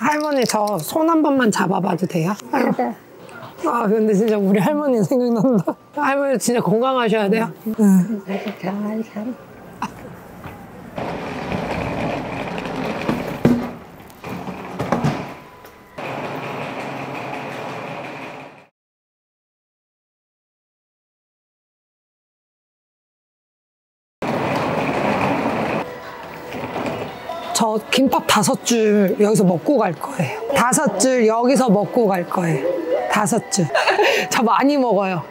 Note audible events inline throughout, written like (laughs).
할머니 저 손 한 번만 잡아봐도 돼요? 아 근데 진짜 우리 할머니 생각난다. 할머니 진짜 건강하셔야 돼요. 응. 잘 저 김밥 다섯 줄 여기서 먹고 갈 거예요. 다섯 줄 여기서 먹고 갈 거예요. 다섯 줄. (laughs) 저 많이 먹어요.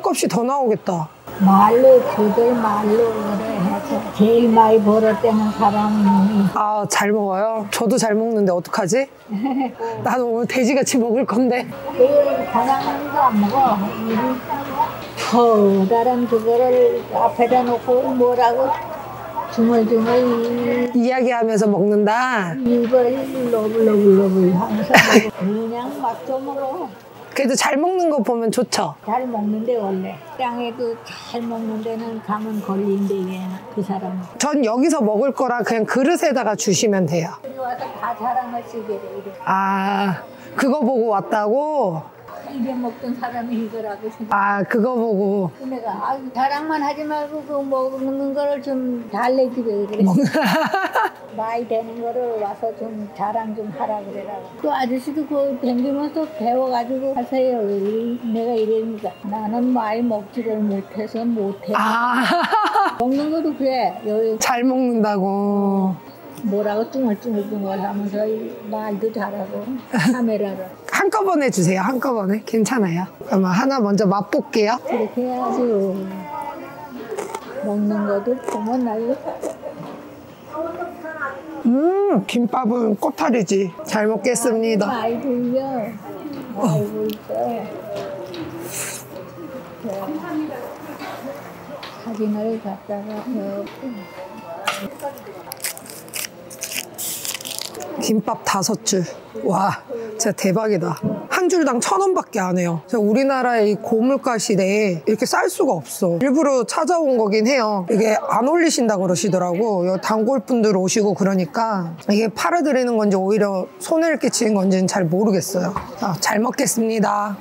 재료값이 더 나오겠다. 말로 그들 말로 그래 해서 제일 많이 벌었다는 사람이 아, 잘 먹어요? 저도 잘 먹는데 어떡하지? (laughs) 나도 오늘 돼지같이 먹을 건데. 그 사람은 안 먹어 이 커다란 그거를 앞에다 놓고 뭐라고 주물주물 이야기하면서 먹는다. 입을 러블러블러블 하면서. 그냥 막 저물어 그래도 잘 먹는 거 보면 좋죠. 잘 먹는데 원래 땅에도 잘 먹는 데는 가면 걸린대 얘그 사람은 전 여기서 먹을 거라 그냥 그릇에다가 주시면 돼요. 여기 와서 다 자랑을 쓰게 돼 이래. 아, 그거 보고 왔다고? 이래 먹던 사람이 이거라고 생각 아, 그거 보고. 내가 아, 자랑만 하지 말고 그 먹는 거를 좀 달래주래 그래. 많이 (laughs) 되는 거를 와서 좀 자랑 좀 하라 그래라고 또 아저씨도 그 댕기면서 배워가지고 하세요. 이- 내가 이러니까. 나는 많이 먹지를 못해서 못해. 아, (laughs) 먹는 것도 그래. 여기 잘 먹는다고. 뭐라고 뚱얼뚱얼뚱얼 하면서 이 말도 잘하고 카메라를 (laughs) 한꺼번에 주세요, 한꺼번에. 괜찮아요. 그러면 하나 먼저 맛볼게요. 그렇게 해야죠 먹는 것도 보면 날로 음, 김밥은 꼬타리지. 잘 먹겠습니다. 많이 불려 많이 불려 사진을 갖다가 그 김밥 다섯 줄. 와, 진짜 대박이다. 한 줄당 천 원밖에 안 해요. 우리나라의 이 고물가 시대에 이렇게 쌀 수가 없어. 일부러 찾아온 거긴 해요. 이게 안 올리신다고 그러시더라고. 단골분들 오시고 그러니까 이게 팔아드리는 건지 오히려 손해를 끼치는 건지는 잘 모르겠어요. 아, 잘 먹겠습니다.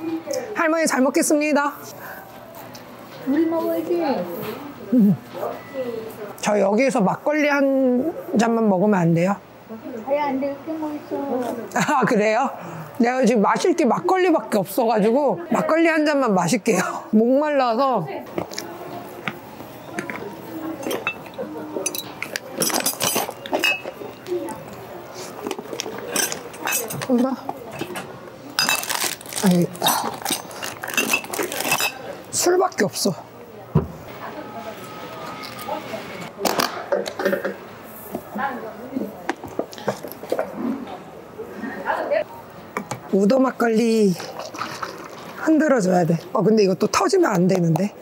할머니 잘 먹겠습니다. 우리 먹어야지 저 여기에서 막걸리 한 잔만 먹으면 안 돼요? 아예 안될게뭐 있어. 아 그래요? 내가 지금 마실 게 막걸리밖에 없어가지고 막걸리 한 잔만 마실게요. 목말라서. 엄마. 아니 술밖에 없어 우더 막걸리 흔들어 줘야 돼. 어, 근데 이거 또 터지면 안 되는데.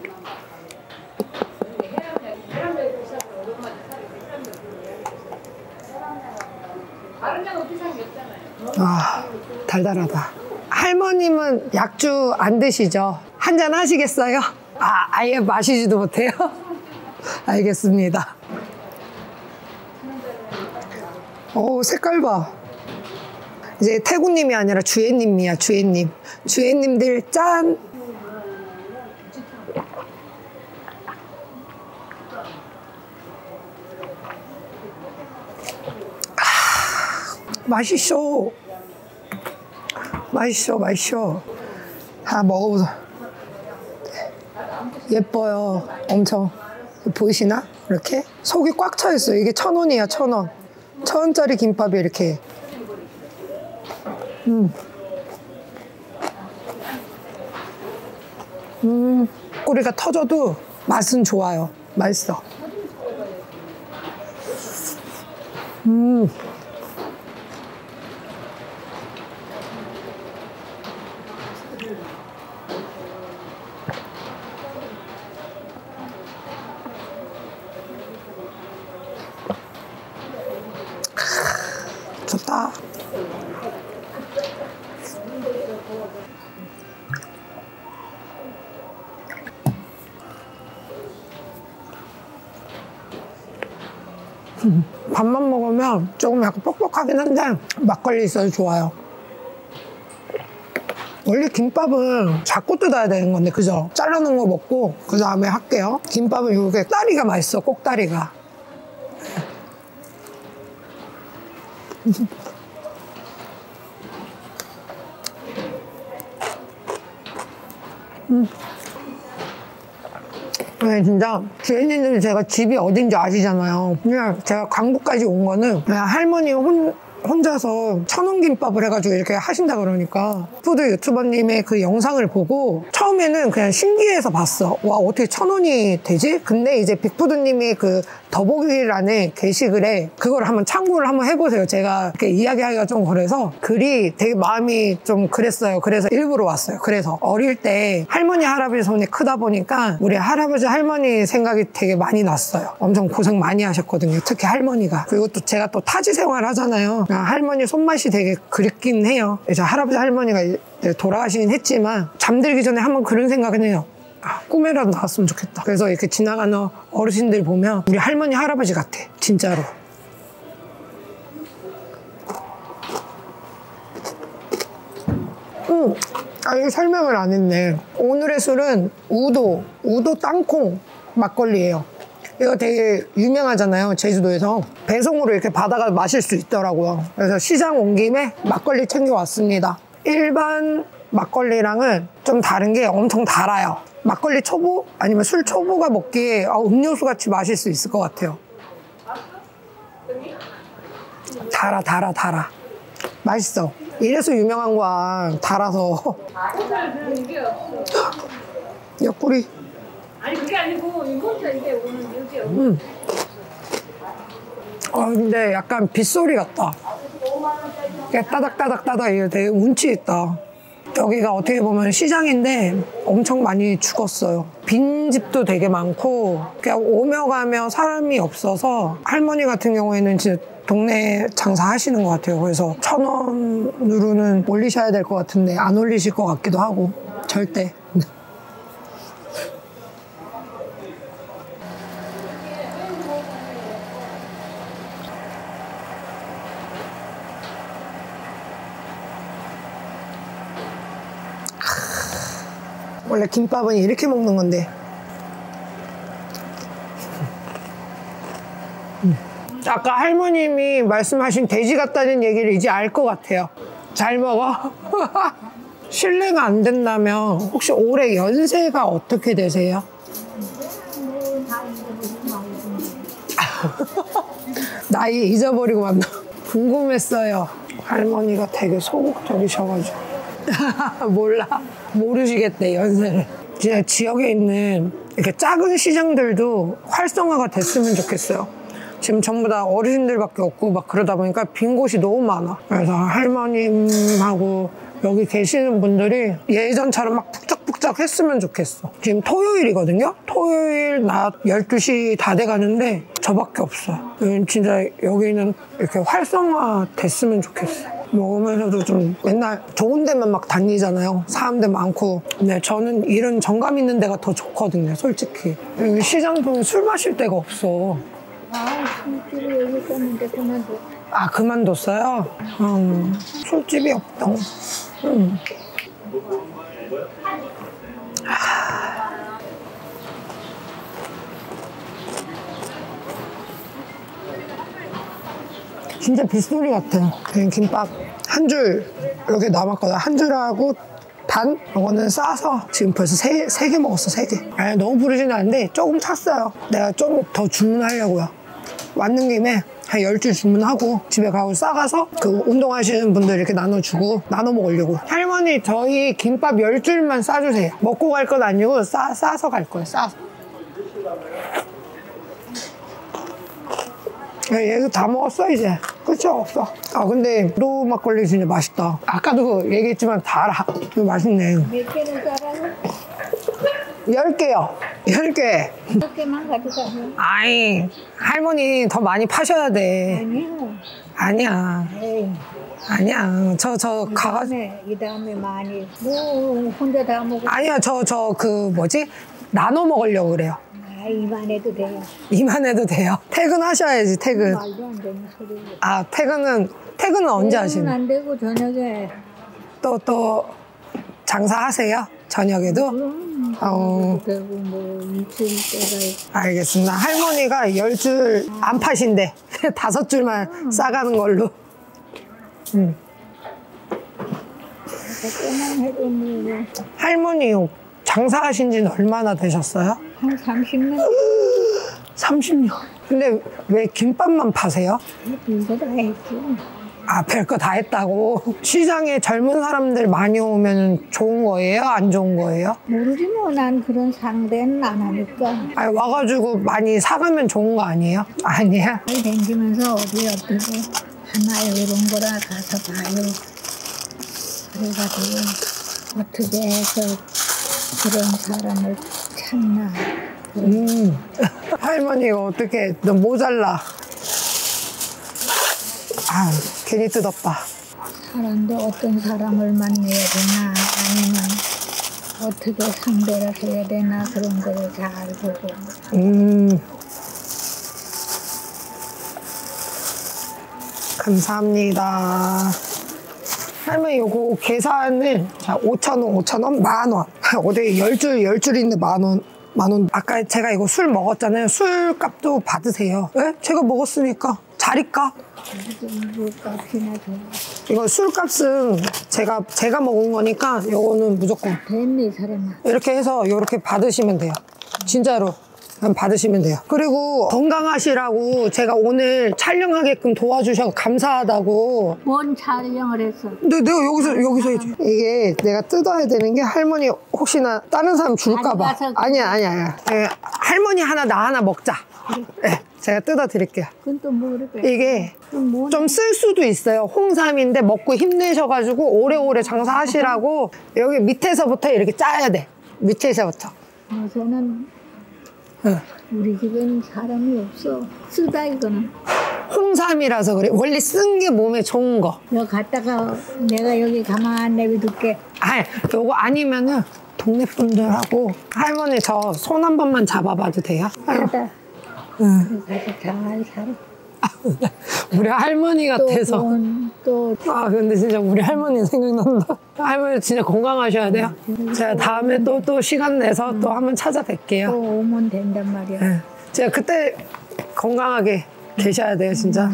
아, 달달하다. 할머님은 약주 안 드시죠? 한 잔 하시겠어요? 아, 아예 마시지도 못해요? (laughs) 알겠습니다. 오, 색깔 봐. 이제 태구님이 아니라 주혜님이야, 주혜님. 주혜님들 짠! 아, 맛있어. 맛있어, 맛있어. 다 먹어보자. 예뻐요. 엄청. 보이시나? 이렇게? 속이 꽉 차 있어요. 이게 천 원이야, 천 원. 천 원짜리 김밥이 이렇게. 음, 꼬리가 터져도 맛은 좋아요. 맛있어. 음, 좋다. 밥만 먹으면 조금 약간 뻑뻑하긴 한데 막걸리 있어서 좋아요. 원래 김밥은 잡고 뜯어야 되는 건데 그죠? 잘라놓은 거 먹고 그 다음에 할게요. 김밥은 이렇게 다리가 맛있어 꼭다리가. 음. (laughs) 네, 진짜 주인님들이 제가 집이 어딘지 아시잖아요. 그냥 제가 광고까지 온 거는 그냥 할머니 혼, 혼자서 천원김밥을 해가지고 이렇게 하신다 그러니까 food 유튜버님의 그 영상을 보고 처음에는 그냥 신기해서 봤어. 와 어떻게 천원이 되지? 근데 이제 빅푸드님이 그 더보기란에 게시글에 그걸 한번 참고를 한번 해보세요. 제가 이렇게 이야기하기가 좀 그래서 글이 되게 마음이 좀 그랬어요. 그래서 일부러 왔어요. 그래서 어릴 때 할머니 할아버지 손이 크다 보니까 우리 할아버지 할머니 생각이 되게 많이 났어요. 엄청 고생 많이 하셨거든요. 특히 할머니가. 그리고 또 제가 또 타지 생활 하잖아요. 할머니 손맛이 되게 그립긴 해요. 이제 할아버지 할머니가 돌아가시긴 했지만 잠들기 전에 한번 그런 생각은 해요. 아, 꿈에라도 나왔으면 좋겠다. 그래서 이렇게 지나가는 어르신들 보면 우리 할머니 할아버지 같아. 진짜로. 음, 아, 이거 설명을 안 했네. 오늘의 술은 우도, 우도 땅콩 막걸리예요. 이거 되게 유명하잖아요. 제주도에서. 배송으로 이렇게 받아가 마실 수 있더라고요. 그래서 시장 온 김에 막걸리 챙겨왔습니다. 일반 막걸리랑은 좀 다른 게 엄청 달아요. 막걸리 초보 아니면 술 초보가 먹기에 아, 음료수 같이 마실 수 있을 것 같아요. 달아 달아 달아 맛있어. 이래서 유명한 거야. 달아서. 옆구리. 아니 그게 아니고 이게 오늘 이게 음. 아 근데 약간 빗소리 같다. 이게 따닥따닥 따닥 이게 되게 운치 있다. 여기가 어떻게 보면 시장인데 엄청 많이 죽었어요. 빈 집도 되게 많고 그냥 오며 가며 사람이 없어서 할머니 같은 경우에는 진짜 동네 장사하시는 것 같아요. 그래서 천 원으로는 올리셔야 될 것 같은데 안 올리실 것 같기도 하고 절대. 원래 김밥은 이렇게 먹는 건데. 음. 아까 할머님이 말씀하신 돼지 같다는 얘기를 이제 알 것 같아요. 잘 먹어. (laughs) 실례가 안 된다면 혹시 올해 연세가 어떻게 되세요? (laughs) 나이 잊어버리고 왔나? 궁금했어요. 할머니가 되게 소극적이셔가지고. (laughs) 몰라. 모르시겠대, 연세를. 진짜 지역에 있는 이렇게 작은 시장들도 활성화가 됐으면 좋겠어요. 지금 전부 다 어르신들밖에 없고 막 그러다 보니까 빈 곳이 너무 많아. 그래서 할머님하고 여기 계시는 분들이 예전처럼 막 북적북적 했으면 좋겠어. 지금 토요일이거든요? 토요일 낮 12시 다 돼가는데 저밖에 없어요. 진짜 여기는 이렇게 활성화 됐으면 좋겠어. 먹으면서도 좀 맨날 좋은 데만 막 다니잖아요. 사람들 많고. 근데 저는 이런 정감 있는 데가 더 좋거든요, 솔직히. 여기 시장 보면 술 마실 데가 없어. 아, 술집이 여기 있었는데 그만둬. 아, 그만뒀어요? 음, 술집이 없다. 음. 진짜 빗소리 같아. 그냥 김밥 한 줄 이렇게 남았거든. 한 줄하고 반? 이거는 싸서 지금 벌써 세, 세 개 먹었어, 세 개. 아 너무 부르지는 않는데 조금 찼어요. 내가 좀 더 주문하려고요. 왔는 김에 한 10줄 주문하고 집에 가고 싸가서 그 운동하시는 분들 이렇게 나눠주고 나눠 먹으려고. 할머니, 저희 김밥 10줄만 싸주세요. 먹고 갈 건 아니고 싸, 싸서 갈 거예요, 싸서. 얘도 다 먹었어 이제 그쵸 없어 아 근데 로 막걸리 진짜 맛있다 아까도 얘기했지만 달아 맛있네 몇 개는 따라서 열 개요. 열 개. 몇 개만 가져가세요. 아이, 할머니 더 많이 파셔야 돼. 아니요. 아니야. 에이, 아니야. 저, 저, 이 가가, 다음에, 이 다음에 많이. 뭐, 혼자 다 먹어. 아니야. 저, 저, 그, 뭐지? 나눠 먹으려고 그래요. 아, 이만 해도 돼요. 이만 해도 돼요. 퇴근하셔야지, 퇴근. 말도 안 되는 소리. 아, 퇴근은, 퇴근은 언제 하시는? 안 되고 저녁에. 또, 또, 장사하세요? 저녁에도? 그럼, 어. 되고 뭐, 일주일 때가 있고. 알겠습니다. 할머니가 열 줄 안 파신대. (laughs) 다섯 줄만 싸가는 걸로. 음. 뭐, 할머니 장사하신 지는 얼마나 되셨어요? 한 30년? 30년. 근데 왜 김밥만 파세요? 이거 다 했지. 아, 별거 다 했다고. 시장에 젊은 사람들 많이 오면 좋은 거예요? 안 좋은 거예요? 모르지 뭐, 난 그런 상대는 안 하니까. 아니, 와가지고 많이 사가면 좋은 거 아니에요? 아니야? 잘 댕기면서 어디 어디고 하나 이런 거라 가서 봐요. 그래가지고 어떻게 해서 그런 사람을 찾나. 음. 할머니가 어떻게, 너 모자라. 아, 괜히 뜯었다. 사람도 어떤 사람을 만나야 되나 아니면 어떻게 상대를 해야 되나 그런 거를 잘 보고 음. 감사합니다. 할머니 요거 계산을 자 5,000원, 5,000원, 만원. 어디 열 줄, 열 줄인데 만원. 만원. 아까 제가 이거 술 먹었잖아요. 술값도 받으세요. 예? 제가 먹었으니까. 자리값. 줘. 이거 술값은 제가, 제가 먹은 거니까 요거는 무조건 이 사람아. 이렇게 해서 이렇게 받으시면 돼요. 진짜로. 받으시면 돼요. 그리고 건강하시라고 제가 오늘 촬영하게끔 도와주셔서 감사하다고. 뭔 촬영을 했어? 근데 내가 여기서, 여기서 해줘. 이게 내가 뜯어야 되는 게 할머니 혹시나 다른 사람 줄까봐. 아니야, 아니야, 아니야. 예, 할머니 하나, 나 하나 먹자. 예, 제가 뜯어 드릴게요. 그건 또 뭐를 빼? 이게 좀 쓸 수도 있어요. 홍삼인데 먹고 힘내셔가지고 오래오래 장사하시라고 여기 밑에서부터 이렇게 짜야 돼. 밑에서부터. 요새는 응. 우리 집엔 사람이 없어. 쓰다 이거는. 홍삼이라서 그래. 원래 쓴 게 몸에 좋은 거. 너 갔다가 내가 여기 가만 내비둘게. 아, 요거 아니면은 동네 분들하고 할머니 저 손 한 번만 잡아봐도 돼요? 하다. 응. 가서 잘 살아. 우리 할머니 또, 같아서. 돈, 또 아, 근데 진짜 우리 할머니 생각난다. 할머니 진짜 건강하셔야 돼요. 제가 다음에 또, 또 시간 내서 또 한번 찾아뵐게요. 또 오면 된단 말이야. 네. 제가 그때 건강하게 계셔야 돼요, 진짜.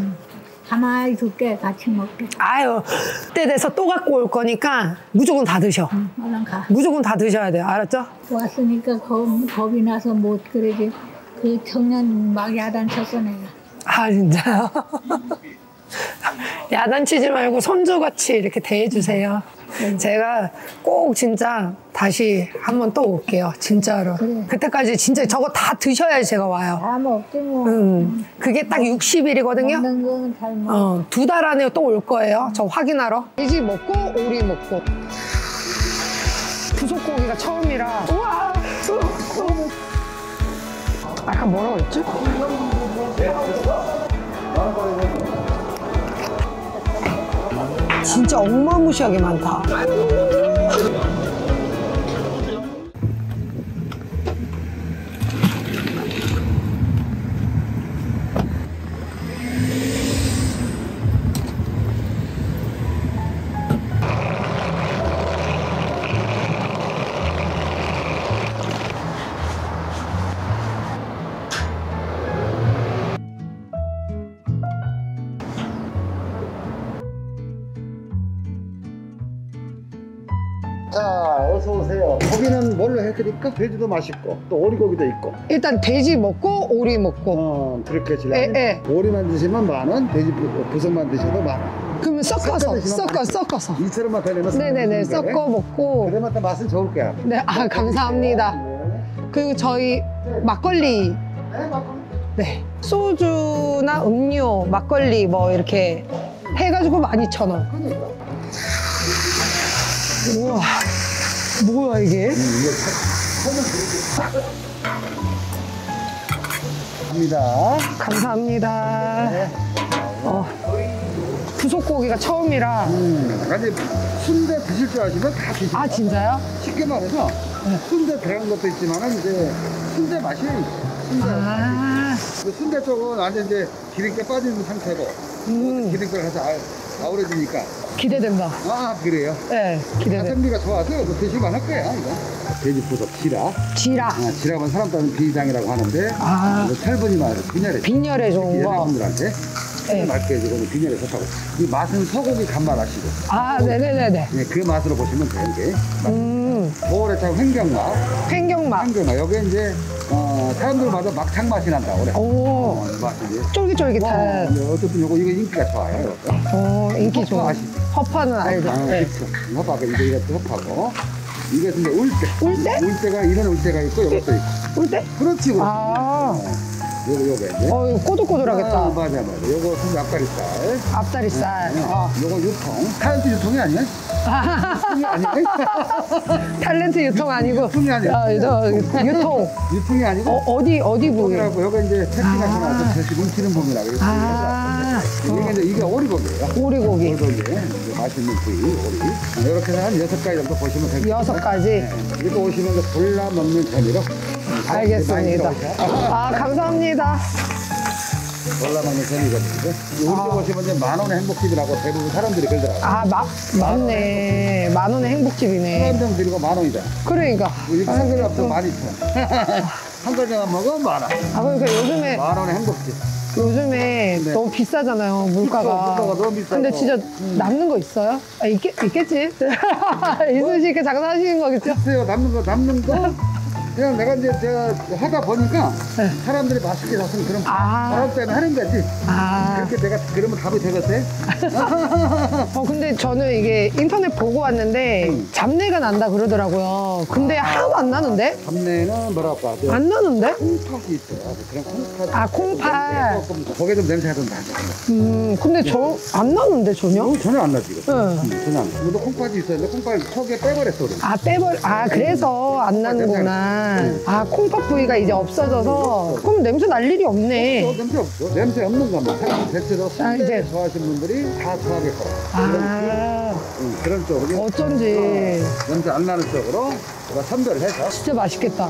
가만히 둘게 같이 먹게. 아유, 그때 돼서 또 갖고 올 거니까 무조건 다 드셔. 얼른 가. 무조건 다 드셔야 돼요. 알았죠? 왔으니까 겁, 겁이 나서 못 그러지. 그 청년 막 야단 쳤어 내가. 아, 진짜요? (laughs) 야단치지 말고 손주같이 이렇게 대해주세요. 제가 꼭 진짜 다시 한번 또 올게요. 진짜로. 그래. 그때까지 진짜 저거 다 드셔야지 제가 와요. 다 먹지 뭐. 음, 그게 딱 60일이거든요. 먹는 건 잘 먹어. 어, 두달 안에 또 올 거예요. 저 확인하러. 돼지 먹고 오리 먹고. 부속고기가 처음이라. 우와! 아까 뭐라고 했지? 진짜 어마무시하게 많다. 뭘로 해드릴까? 돼지도 맛있고 또 오리고기도 있고. 일단 돼지 먹고 오리 먹고. 어, 그렇게 에, 하시려면 에. 오리만 드시면 만 원, 돼지 부- 부속만 드셔도 만 원. 그러면 섞어서, 섞어 섞어서. 이처럼만 더 내면 네네네, 섞어 먹고. 그러면 또 맛은 좋을 거야. 네, 아, 감사합니다. 그리고 저희 막걸리, 네, 맞고. 네. 소주나 음료, 막걸리 뭐 이렇게 해가지고 12,000원. 우와, 뭐야 이게? 갑니다. 감사합니다. 어, 부속고기가 처음이라. 음, 근데 순대 드실 줄 아시면 다 드세요. 아, 진짜요? 쉽게 말해서 순대 들어간 것도 있지만은 이제 순대 맛이 순대. 아, 그 순대 쪽은 완전 이제 기름기 빠지는 상태고 음, 기름기를 해서 아, 아우러지니까 기대된다. 아 그래요. 네, 기대된다. 가성비가 좋아서 뭐 드실만 할 거야 이거. 돼지 부속 지라. 지라. 아, 지라면 사람 따는 비장이라고 하는데 아. 이거 철분이 많아서 빈혈에 빈혈에 좋은 거. 여자분들한테 네. 맛있게 해주고 빈혈에 좋다고. 이 맛은 소고기 간맛 아시고 아, 네네네네. 네, 그 맛으로 보시면 돼요 이게. 음, 겨울에 참 횡경맛. 팽경맛. 횡경맛. 여기 이제 어, 사람들마다 막창 맛이 난다고 그래. 오, 어, 이 맛이. 쫄깃쫄깃한. 어, 어쨌든 요거 이거 인기가 좋아요. 어, 인기 좋아. 아시죠? 허파는 알죠. 아, 네. 그쵸. 허파가 이거 이것도 허파고. 이게 근데 울대. 울대? 울대가 이런 울대가 있고 이것도 있고. 꿀대? 그렇지 그렇지. 아, 요거 요거 이제. 어, 이거 아, 꼬들꼬들하겠다. 맞아 맞아. 요거 순 앞가리살. 앞다리살. 어. 요거 유통. 타렌트 유통이 아니야? 유통이 아니야? (laughs) 탤런트 유통 아니고. 유통이. 어, 저, 유통. 유통이 아니고. 어, 어디, 어디 부위? 봄이라고 여기 이제 택시가 아. 지나서 택시 뭉치는. 그래서 아, 이게 이제 이게 오리고기예요. 오리고기. 오리고기 맛있는 부위 오리. 이렇게 해서 한 여섯 가지 정도 보시면 됩니다. 여섯 가지. 네. 이거 오시면 골라 먹는 재미로. 알겠습니다. 아, 감사합니다. 먹는 재미거든요. 우리 집 오시면 이제 만 원의 행복집이라고 대부분 사람들이 그러더라고요. 아, 마, 맞네. 만 원의 행복집이네. 한병 드리고 만 원이다. 그러니까. 우리 아, 생일 그래, 없어 또. 만 이천. 한 가지만 먹으면 만 원. 아, 그러니까 요즘에, 만 원의 행복집. 요즘에 네. 너무 비싸잖아요, 물가가. 물가가 너무 비싸서. 근데 진짜 남는 거 있어요? 아, 있겠, 있겠지? (laughs) (laughs) 있으시니까 장사하시는 거겠죠? 글쎄요, 남는 거, 남는 거. 그냥 내가 이제 제가 하다 보니까 네. 사람들이 맛있게 샀으면 그럼 아. 바람 때문에 하는 거지. 아. 그렇게 내가 그러면 답이 되겠어요? (laughs) 어, 근데 저는 이게 인터넷 보고 왔는데 음. 잡내가 난다 그러더라고요. 근데 하나도 안 나는데? 잡내는 뭐랄까. 그안 나는데? 콩팥이 있어요. 그런 콩팥. 아, 콩팥. 거기에 좀 냄새가 좀 나죠. 음, 근데 저 안 나는데 전혀? 어, 전혀 안 나지, 이거. 응. 음, 전혀 안 나. 근데 콩팥이 있었는데 콩팥 속에 빼버렸어, 그래. 아, 빼버, 아, 그래서 안 나는구나. 아, 콩팥 부위가 이제 없어져서. 그럼 냄새 날 일이 없네. 어, 냄새 없어. 냄새 없는 것만. 대체로 아, 순대 이제. 좋아하시는 분들이 다 좋아하겠고. 아, 응, 그런 쪽으로. 어쩐지. 냄새 안 나는 쪽으로 제가 선별을 해서. 진짜 맛있겠다.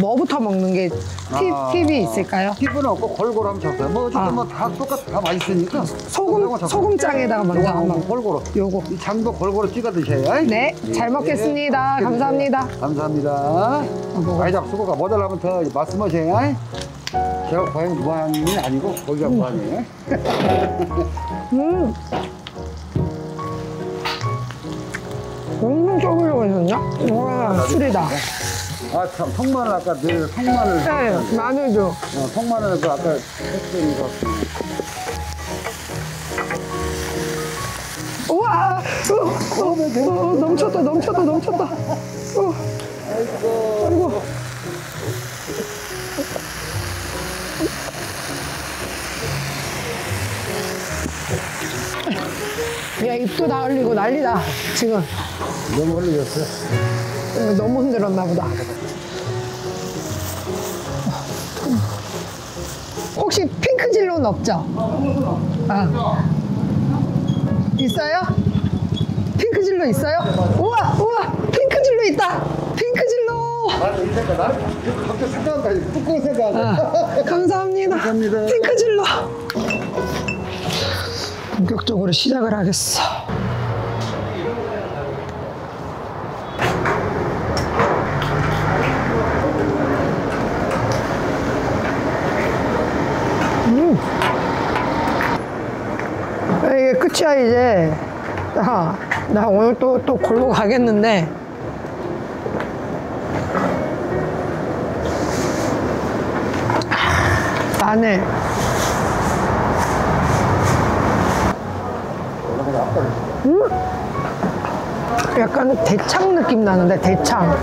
뭐부터 먹는 게 팁, 아. 팁이 있을까요? 팁은 없고 골고루 하면 적어요. 뭐 어쨌든 아. 뭐다 똑같 다 맛있으니까. 소금, 소금장에다가 먼저 한번. 골고루. 요거. 이 장도 골고루 찍어 드셔요. 네, 잘 먹겠습니다. 예, 감사합니다. 감사합니다. 많이 잡수고가 모자라면 더 말씀하세요. 제가 고향 무한이 아니고 거기가 무한이에요. 음. 엄청 쫄깃하고 있었냐? 와, 술이다. 아, 참, 통마늘 아까 늘 통마늘. 네, 마늘도. 어, 통마늘 그 아까 했던 거. 우와! 어, 어, 어, 넘쳤다, 넘쳤다, 넘쳤다. 어, 아이고. 야, 입도 다 흘리고 난리다, 지금. 너무 흘리셨어요. 어, 너무 흔들었나 보다. 혹시 핑크질로는 없죠? 아. 있어요? 핑크질로 있어요? 우와, 우와, 핑크질로 있다! 핑크질로! 나는 이 생각, 나는 갑자기 생각한다. 뚜껑 생각한다. 아, 감사합니다. 감사합니다. 핑크질로! 본격적으로 시작을 하겠어. 음. 이게 끝이야 이제. 나, 나 오늘 또 또 골로 가겠는데. 마늘. 음? 약간 대창 느낌 나는데 대창.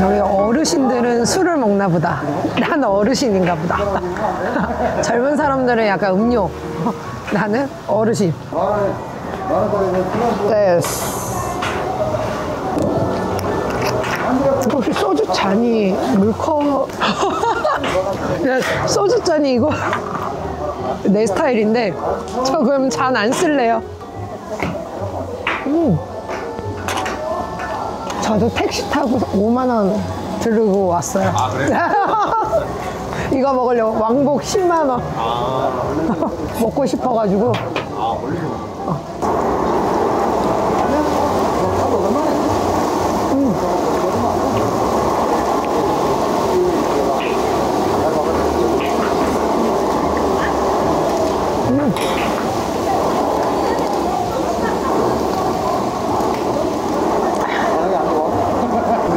여기 어르신들은 술을 먹나 보다. 난 어르신인가 보다. (laughs) 젊은 사람들은 약간 음료. (laughs) 나는 어르신. 네. 혹시 소주 잔이 야, (laughs) 소주 잔이 이거 내 스타일인데 저 그럼 잔 안 쓸래요 저도 택시 타고 5만 원 들고 왔어요. (laughs) 이거 먹으려고 왕복 10만 원. (laughs) 먹고 싶어가지고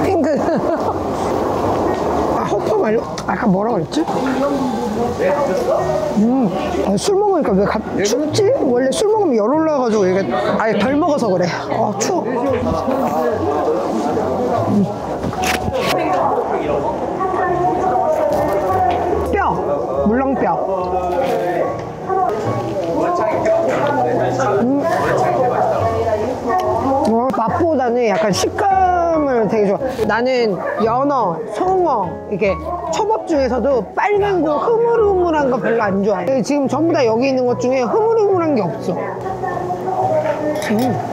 핑크. 아, 허파 말고, 그랬지? 음, 아, 술 먹으니까 왜 갑, 춥지? 원래 술 먹으면 열 올라가지고 이게 아예 덜 먹어서 그래. 아, 추워. 음. 뼈, 물렁뼈. 어, 맛보다는 약간 식감을 되게 좋아. 나는 연어, 송어, 이게 초밥 중에서도 빨간 거 흐물흐물한 거 별로 안 좋아해. 지금 전부 다 여기 있는 것 중에 흐물흐물한 게 없어. 음. 음.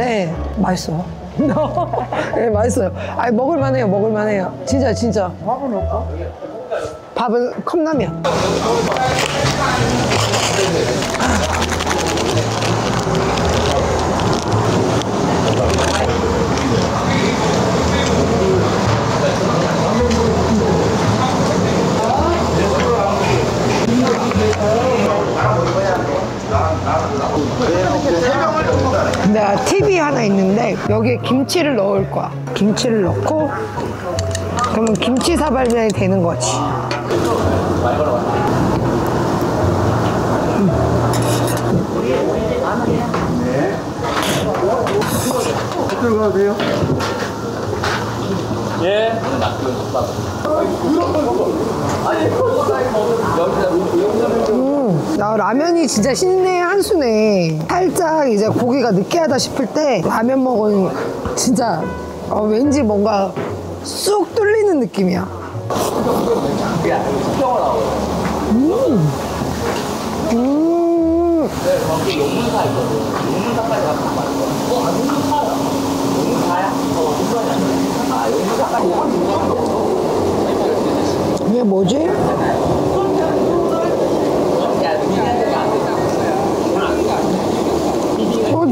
왔는데 맛있어요. 네, 맛있어요. (laughs) 아니 먹을만해요, 먹을만해요. 진짜 진짜. 밥은 없고? 밥은 컵라면. 내가 팁이 하나 있는데 여기에 김치를 넣을 거야. 김치를 넣고 그러면 김치 사발면이 되는 거지. 들어가세요. 음, 나 라면이 진짜 신의 한 수네. 살짝 이제 고기가 느끼하다 싶을 때 라면 먹으면 진짜 어, 왠지 뭔가 쑥 뚫리는 느낌이야. 음. 음. 이게 뭐지?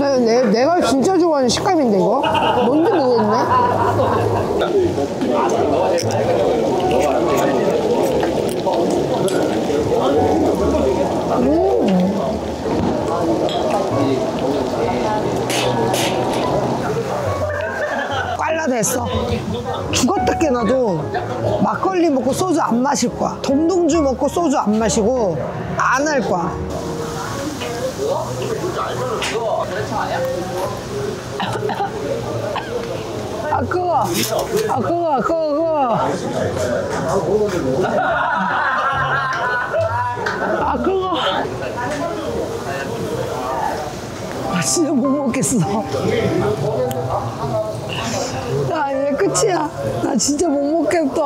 어, 내, 내, 내가 진짜 좋아하는 식감인데, 이거? 뭔지 모르겠네. 빨라 됐어. 죽었다 깨나도 막걸리 먹고 소주 안 마실 거야. 동동주 먹고 소주 안 마시고 안 할 거야. 아 그거 아 그거 그거 아 그거 아 진짜 못 먹겠어. 나 이제 끝이야. 나 진짜 못 먹겠다.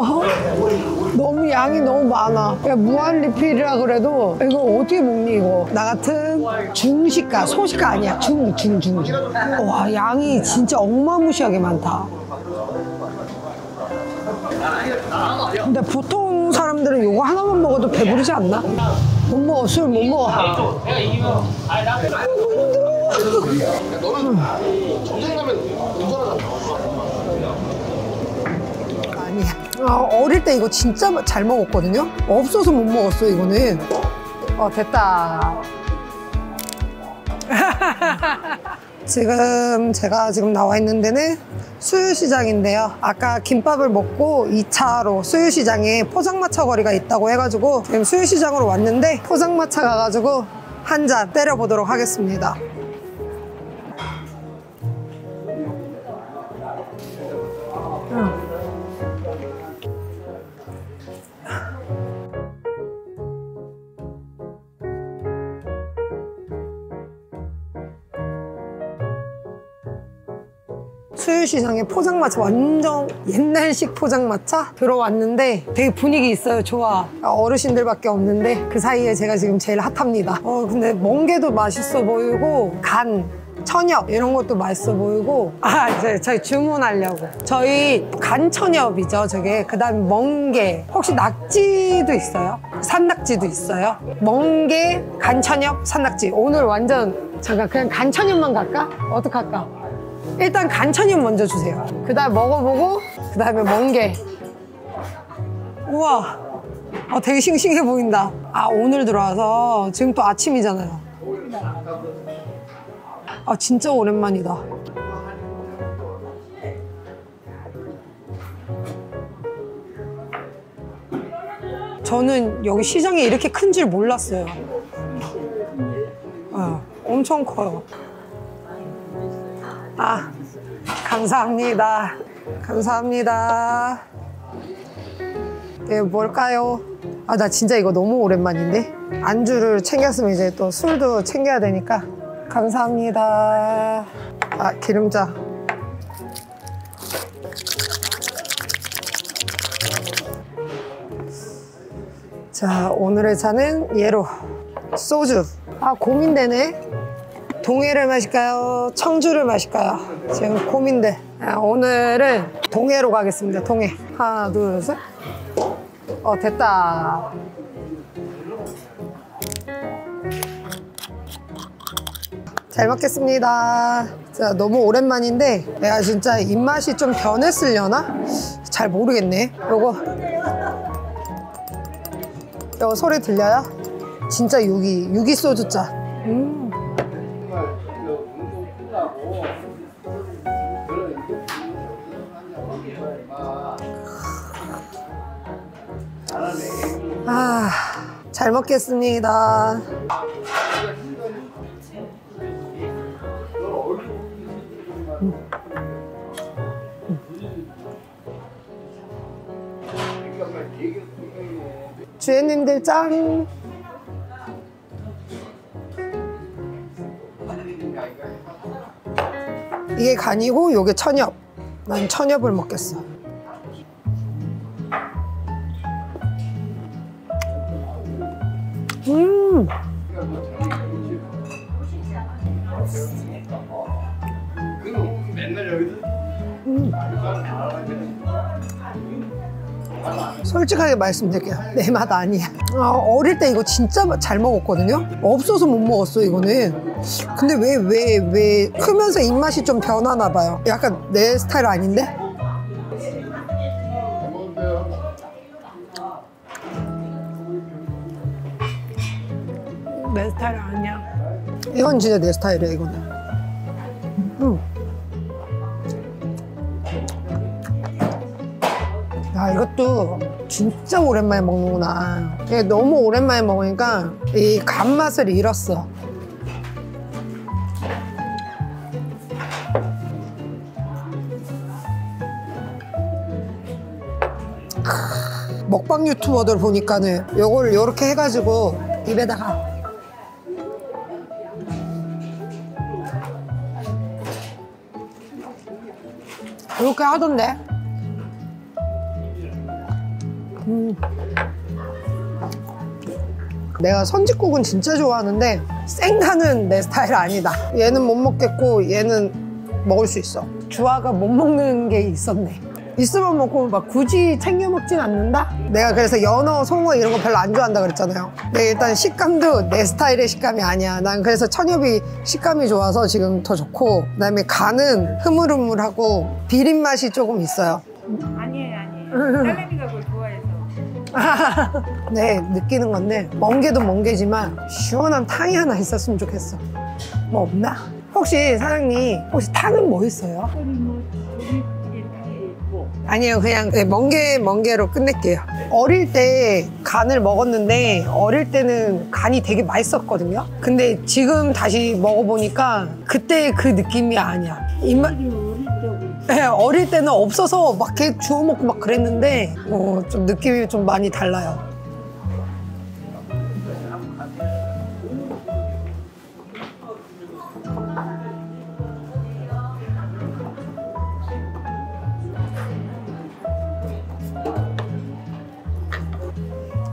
너무 양이 너무 많아. 야, 무한 리필이라 그래도 이거 어떻게 먹니 이거? 나 같은 중식가 소식가 아니야. 중 중 중 중 와 양이 진짜 어마무시하게 많다 근데 보통 사람들은 이거 하나만 먹어도 배부르지 않나? 못 먹어 술 못 먹어. 내가 아니 너는 전쟁 가면 아, 어릴 때 이거 진짜 잘 먹었거든요? 없어서 못 먹었어 이거는. 어 됐다. (laughs) 지금 제가 지금 나와 있는 데는 수유시장인데요. 아까 김밥을 먹고 2차로 수유시장에 포장마차 거리가 있다고 해가지고 지금 수유시장으로 왔는데 포장마차 가가지고 한 잔 때려보도록 하겠습니다. 수유시장에 포장마차 완전 옛날식 포장마차 들어왔는데 되게 분위기 있어요 좋아 어르신들밖에 없는데 그 사이에 제가 지금 제일 핫합니다 어 근데 멍게도 맛있어 보이고 간 천엽 이런 것도 맛있어 보이고 아 이제 저희 주문하려고 저희 간천엽이죠 저게 그 다음에 멍게 혹시 낙지도 있어요? 산낙지도 있어요? 멍게 간천엽 산낙지 오늘 완전 잠깐 그냥 간천엽만 갈까? 어떡할까? 일단 간천엽 먼저 주세요. 그 다음 먹어보고 그 다음에 멍게. 우와. 어, 되게 싱싱해 보인다. 아 오늘 들어와서 지금 또 아침이잖아요. 아 진짜 오랜만이다. 저는 여기 시장이 이렇게 큰 줄 몰랐어요. 어, 엄청 커요 아 감사합니다. 감사합니다. 이게 뭘까요? 아 나 진짜 이거 너무 오랜만인데? 안주를 챙겼으면 이제 또 술도 챙겨야 되니까. 감사합니다. 아 기름자. 자 오늘의 차는 예로. 소주. 아 고민되네 동해를 마실까요? 청주를 마실까요? 지금 고민돼 아, 오늘은 동해로 가겠습니다 동해 하나 둘 셋 어 됐다 잘 먹겠습니다 자 너무 오랜만인데 내가 진짜 입맛이 좀 변했으려나? 잘 모르겠네 요거 요거 소리 들려요? 진짜 유기 유기 소주자 음. 아, 잘 먹겠습니다. 주연님들 짠! 이게 간이고 요게 천엽. 난 천엽을 먹겠어. 음. 솔직하게 말씀드릴게요. 내 맛 아니야. 아, 어릴 때 이거 진짜 잘 먹었거든요? 없어서 못 먹었어, 이거는. 근데 왜, 왜, 왜, 크면서 입맛이 좀 변하나 봐요. 약간 내 스타일 아닌데? 내 스타일 아니야. 이건 진짜 내 스타일이야, 이거는. 음. 야, 이것도 진짜 오랜만에 먹는구나. 이게 너무 오랜만에 먹으니까 이 간맛을 잃었어. 크, 먹방 유튜버들 보니까는 요걸 요렇게 해가지고 입에다가 이렇게 하던데. 음. 내가 선짓국은 진짜 좋아하는데 생간은 내 스타일 아니다. 얘는 못 먹겠고 얘는 먹을 수 있어. 주아가 못 먹는 게 있었네. 있으면 먹고 막 굳이 챙겨 먹진 않는다? 내가 그래서 연어, 송어 이런 거 별로 안 좋아한다 그랬잖아요. 근데 일단 식감도 내 스타일의 식감이 아니야. 난 그래서 천엽이 식감이 좋아서 지금 더 좋고 그다음에 간은 흐물흐물하고 비린 맛이 조금 있어요. 아니에요, 아니에요. (laughs) 딸내미가 그걸 좋아해서. (laughs) 네, 느끼는 건데 먼 게도 먼 게지만 시원한 탕이 하나 있었으면 좋겠어. 뭐 없나? 혹시 사장님 혹시 탕은 뭐 있어요? 아니요, 그냥 네, 먼 게, 먼 게로 끝낼게요. 어릴 때 간을 먹었는데, 어릴 때는 간이 되게 맛있었거든요? 근데 지금 다시 먹어보니까, 그때 그 느낌이 아니야. 입맛, 우리 어릴 때 네, 어릴 때는 없어서 막 이렇게 주워 먹고 막 그랬는데, 어, 좀 느낌이 좀 많이 달라요.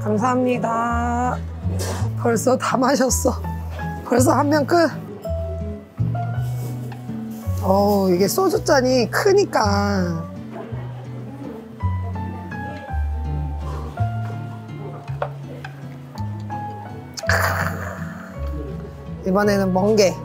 감사합니다. 벌써 다 마셨어. 벌써 한 명 끝. 어우, 이게 소주잔이 크니까. 이번에는 멍게.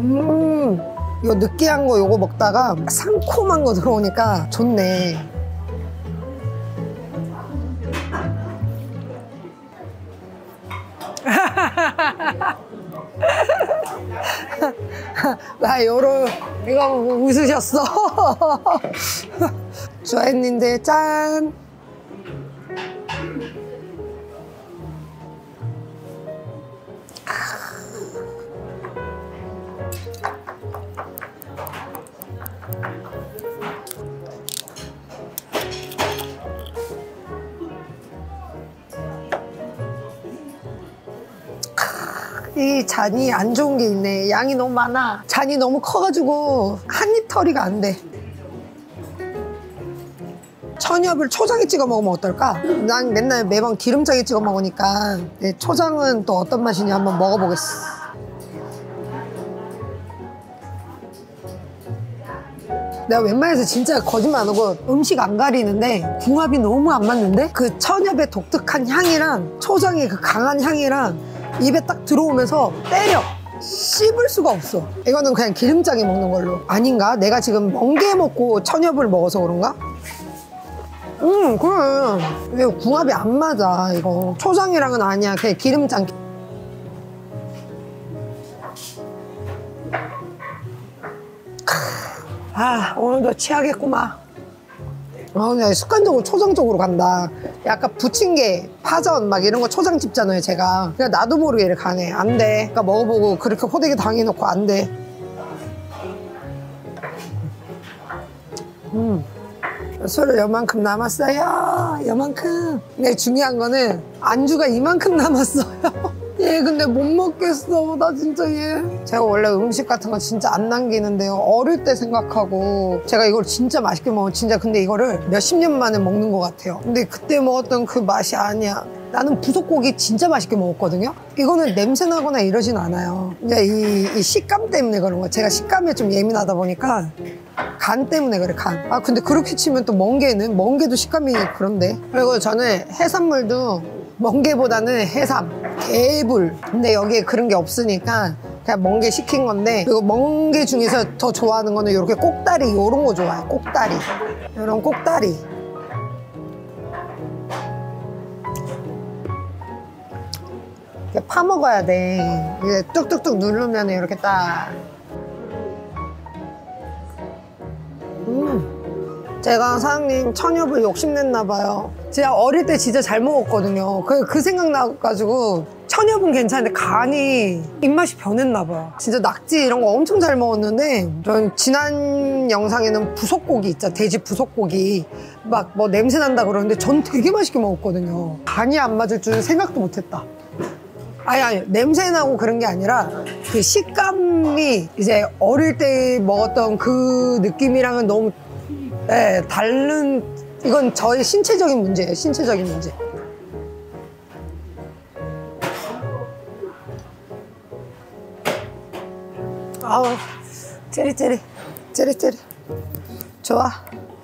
음, 요 느끼한 거 요거 먹다가 상콤한 거 들어오니까 좋네. 나 (laughs) 요런 이거 웃으셨어. (laughs) 좋아했는데 짠. 이 잔이 안 좋은 게 있네. 양이 너무 많아. 잔이 너무 커가지고 한 입 털이가 안 돼. 천엽을 초장에 찍어 먹으면 어떨까? 난 맨날 매번 기름장에 찍어 먹으니까 네, 초장은 또 어떤 맛이냐 한번 먹어보겠어. 내가 웬만해서 진짜 거짓말 안 하고 음식 안 가리는데 궁합이 너무 안 맞는데 그 천엽의 독특한 향이랑 초장의 그 강한 향이랑 입에 딱 들어오면서 때려. 씹을 수가 없어. 이거는 그냥 기름장에 먹는 걸로. 아닌가? 내가 지금 멍게 먹고 천엽을 먹어서 그런가? 음 그래 이거 궁합이 안 맞아 이거. 초장이랑은 아니야. 그냥 기름장. 아 오늘도 취하겠구만 아, 그냥 습관적으로 초장적으로 간다. 약간 부침개, 파전 막 이런 거 초장 집잖아요, 제가. 그냥 나도 모르게 이렇게 가네. 안 돼. 그러니까 먹어보고 그렇게 호되게 당해놓고 안 돼. 음. 술 요만큼 남았어요. 요만큼. 근데 중요한 거는 안주가 이만큼 남았어요. (laughs) 얘 근데 못 먹겠어. 나 진짜 얘. 제가 원래 음식 같은 거 진짜 안 남기는데요. 어릴 때 생각하고 제가 이걸 진짜 맛있게 먹어. 진짜 근데 이거를 몇십 년 만에 먹는 것 같아요. 근데 그때 먹었던 그 맛이 아니야. 나는 부속고기 진짜 맛있게 먹었거든요. 이거는 냄새 나거나 이러진 않아요. 그냥 이, 이 식감 때문에 그런 거야. 제가 식감에 좀 예민하다 보니까 간 때문에 그래 간. 아 근데 그렇게 치면 또 멍게는 멍게도 식감이 그런데. 그리고 저는 해산물도 멍게보다는 해삼, 개불. 근데 여기에 그런 게 없으니까 그냥 멍게 시킨 건데 그리고 멍게 중에서 더 좋아하는 거는 이렇게 꼭다리 이런 거 좋아해. 꼭다리. 이런 꼭다리. 이렇게 파 먹어야 돼. 이게 뚝뚝뚝 누르면 이렇게 딱. 제가 사장님 천엽을 욕심냈나 봐요. 제가 어릴 때 진짜 잘 먹었거든요. 그, 그 생각 나가지고 천엽은 괜찮은데 간이 입맛이 변했나 봐요. 진짜 낙지 이런 거 엄청 잘 먹었는데 전 지난 영상에는 부속고기 있죠. 돼지 부속고기 막 뭐 냄새 난다 그러는데 전 되게 맛있게 먹었거든요. 간이 안 맞을 줄은 생각도 못했다. 아니 아니 냄새 나고 그런 게 아니라 그 식감이 이제 어릴 때 먹었던 그 느낌이랑은 너무 네, 다른 이건 저의 신체적인 문제예요. 신체적인 문제. 아우 찌릿찌릿 찌릿찌릿 좋아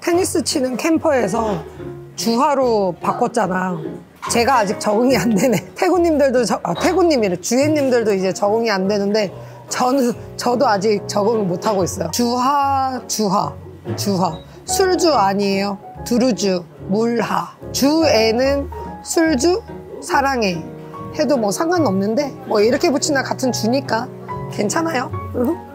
테니스 치는 캠퍼에서 주화로 바꿨잖아 제가 아직 적응이 안 되네 태구님들도 저- 아, 태구님이래 주혜님들도 이제 적응이 안 되는데 저는 저도 아직 적응을 못 하고 있어요. 주하 주하 주하 술주 아니에요. 두루주 물하 주에는 술주 사랑해 해도 뭐 상관없는데 뭐 이렇게 붙이나 같은 주니까 괜찮아요.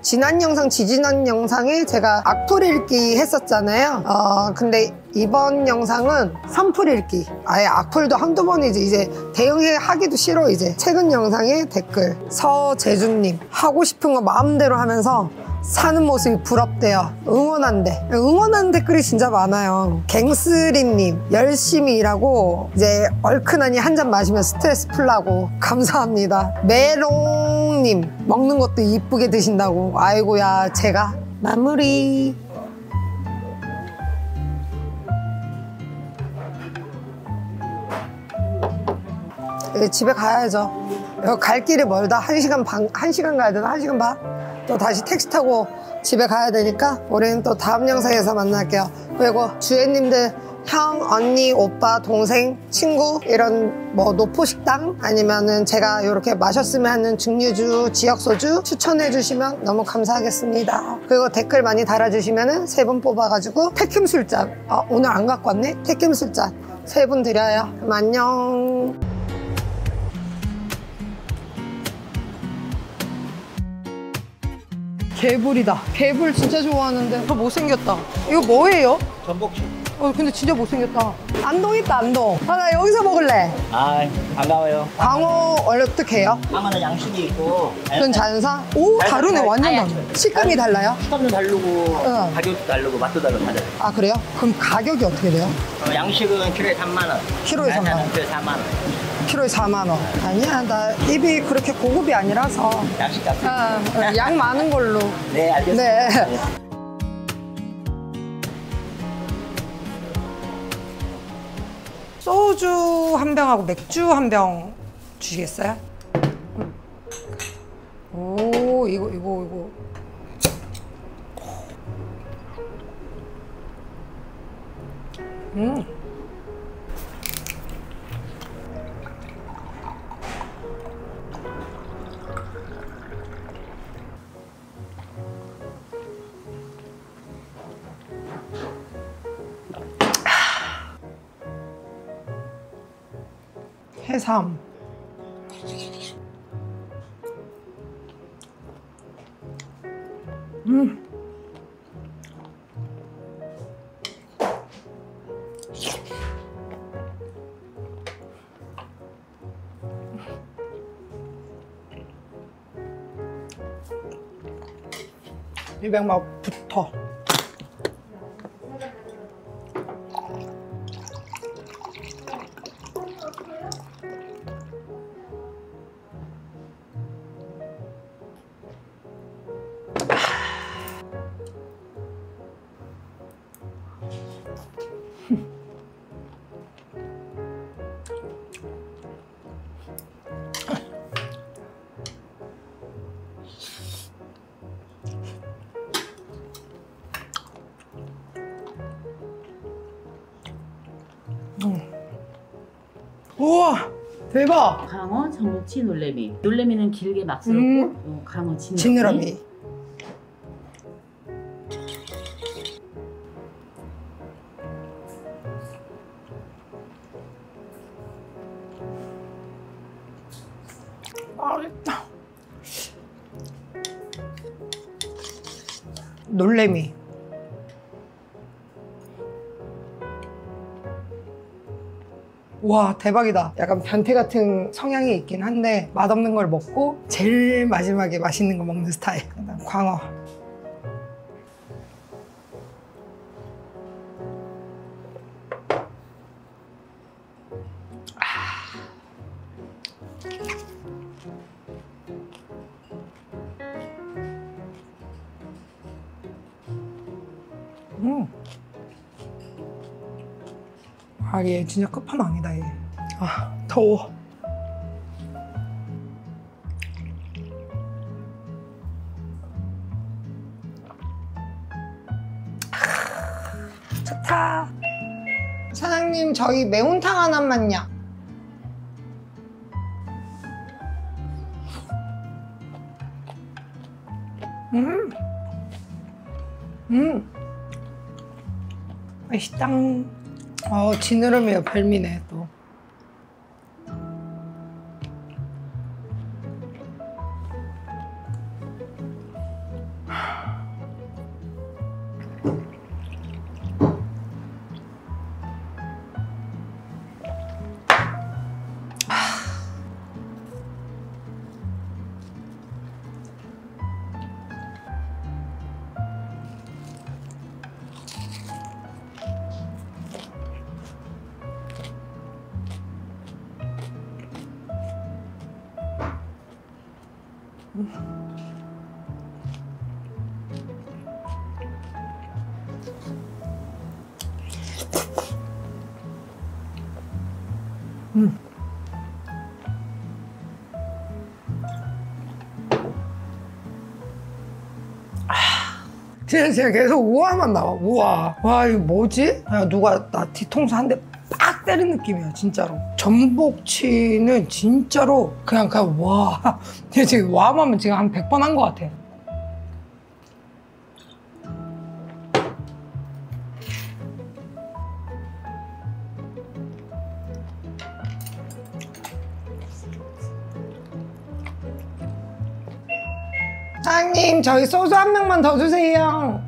지난 영상, 지지난 영상에 제가 악플 읽기 했었잖아요. 어, 근데 이번 영상은 선플 읽기. 아예 악플도 한두 번이지. 이제 대응해 하기도 싫어, 이제. 최근 영상에 댓글. 서재준님. 하고 싶은 거 마음대로 하면서 사는 모습이 부럽대요. 응원한대. 응원하는 댓글이 진짜 많아요. 갱스리님, 열심히 일하고, 이제 얼큰하니 한 잔 마시면 스트레스 풀라고. 감사합니다. 메롱님, 먹는 것도 이쁘게 드신다고. 아이고야, 제가. 마무리. 이제 집에 가야죠. 갈 길이 멀다. 한 시간 반, 한 시간 가야 되나? 한 시간 반? 또 다시 택시 타고 집에 가야 되니까 우리는 또 다음 영상에서 만날게요. 그리고 주애님들 형, 언니, 오빠, 동생, 친구 이런 뭐 노포식당 아니면은 제가 이렇게 마셨으면 하는 증류주, 지역소주 추천해 주시면 너무 감사하겠습니다. 그리고 댓글 많이 달아주시면은 세 분 뽑아가지고 택김 술잔 아, 오늘 안 갖고 왔네? 택김 술잔 세 분 드려요. 안녕. 개불이다. 개불 진짜 좋아하는데 저 못생겼다. 이거 뭐예요? 전복죽. 어 근데 진짜 못생겼다. 안동 있다 안동. 아 나 여기서 먹을래. 아, 반가워요. 광어 원래 어떻게 해요? 방어는 양식이 있고, 그건 자연산? 오 다르네 완전 다르네. 식감이 달라요? 식감도 다르고, 응. 가격도 다르고, 맛도 다르고 다르요 아 그래요? 그럼 가격이 어떻게 돼요? 어, 양식은 키로에 3만 원. 키로에 3만 원. 키로에 4만 원. 키로에 4만 원. 아니야 나 입이 그렇게 고급이 아니라서 양식 값. 아, 어, 양 많은 걸로. 네, 알겠습니다. 네. 소주 한 병하고 맥주 한 병 주시겠어요? 오 이거 이거 이거 음 해삼. 음. 입에 막 붙어 우와 대박 강어, 전복치, 놀래미. 놀래미는 길게 막 썰고 음. 어, 강어 지느러미. 지느러미 와 대박이다. 약간 변태 같은 성향이 있긴 한데 맛없는 걸 먹고 제일 마지막에 맛있는 거 먹는 스타일. 광어 아, 얘 진짜 끝판왕이다, 얘. 아, 더워. 아, 좋다. 사장님, 저희 매운탕 하나만요. 음. 음. 맛있다. 어, 지느러미가 별미네, 또. 진짜 제가 계속 우아만 나와 우아 와 이거 뭐지? 그냥 누가 나 뒤통수 한대빡 때린 느낌이야 진짜로. 전복치는 진짜로 그냥 그냥 와. (laughs) 지금 와하면 지금 한 100번 한 것 같아 사장님 저희 소주 한 명만 더 주세요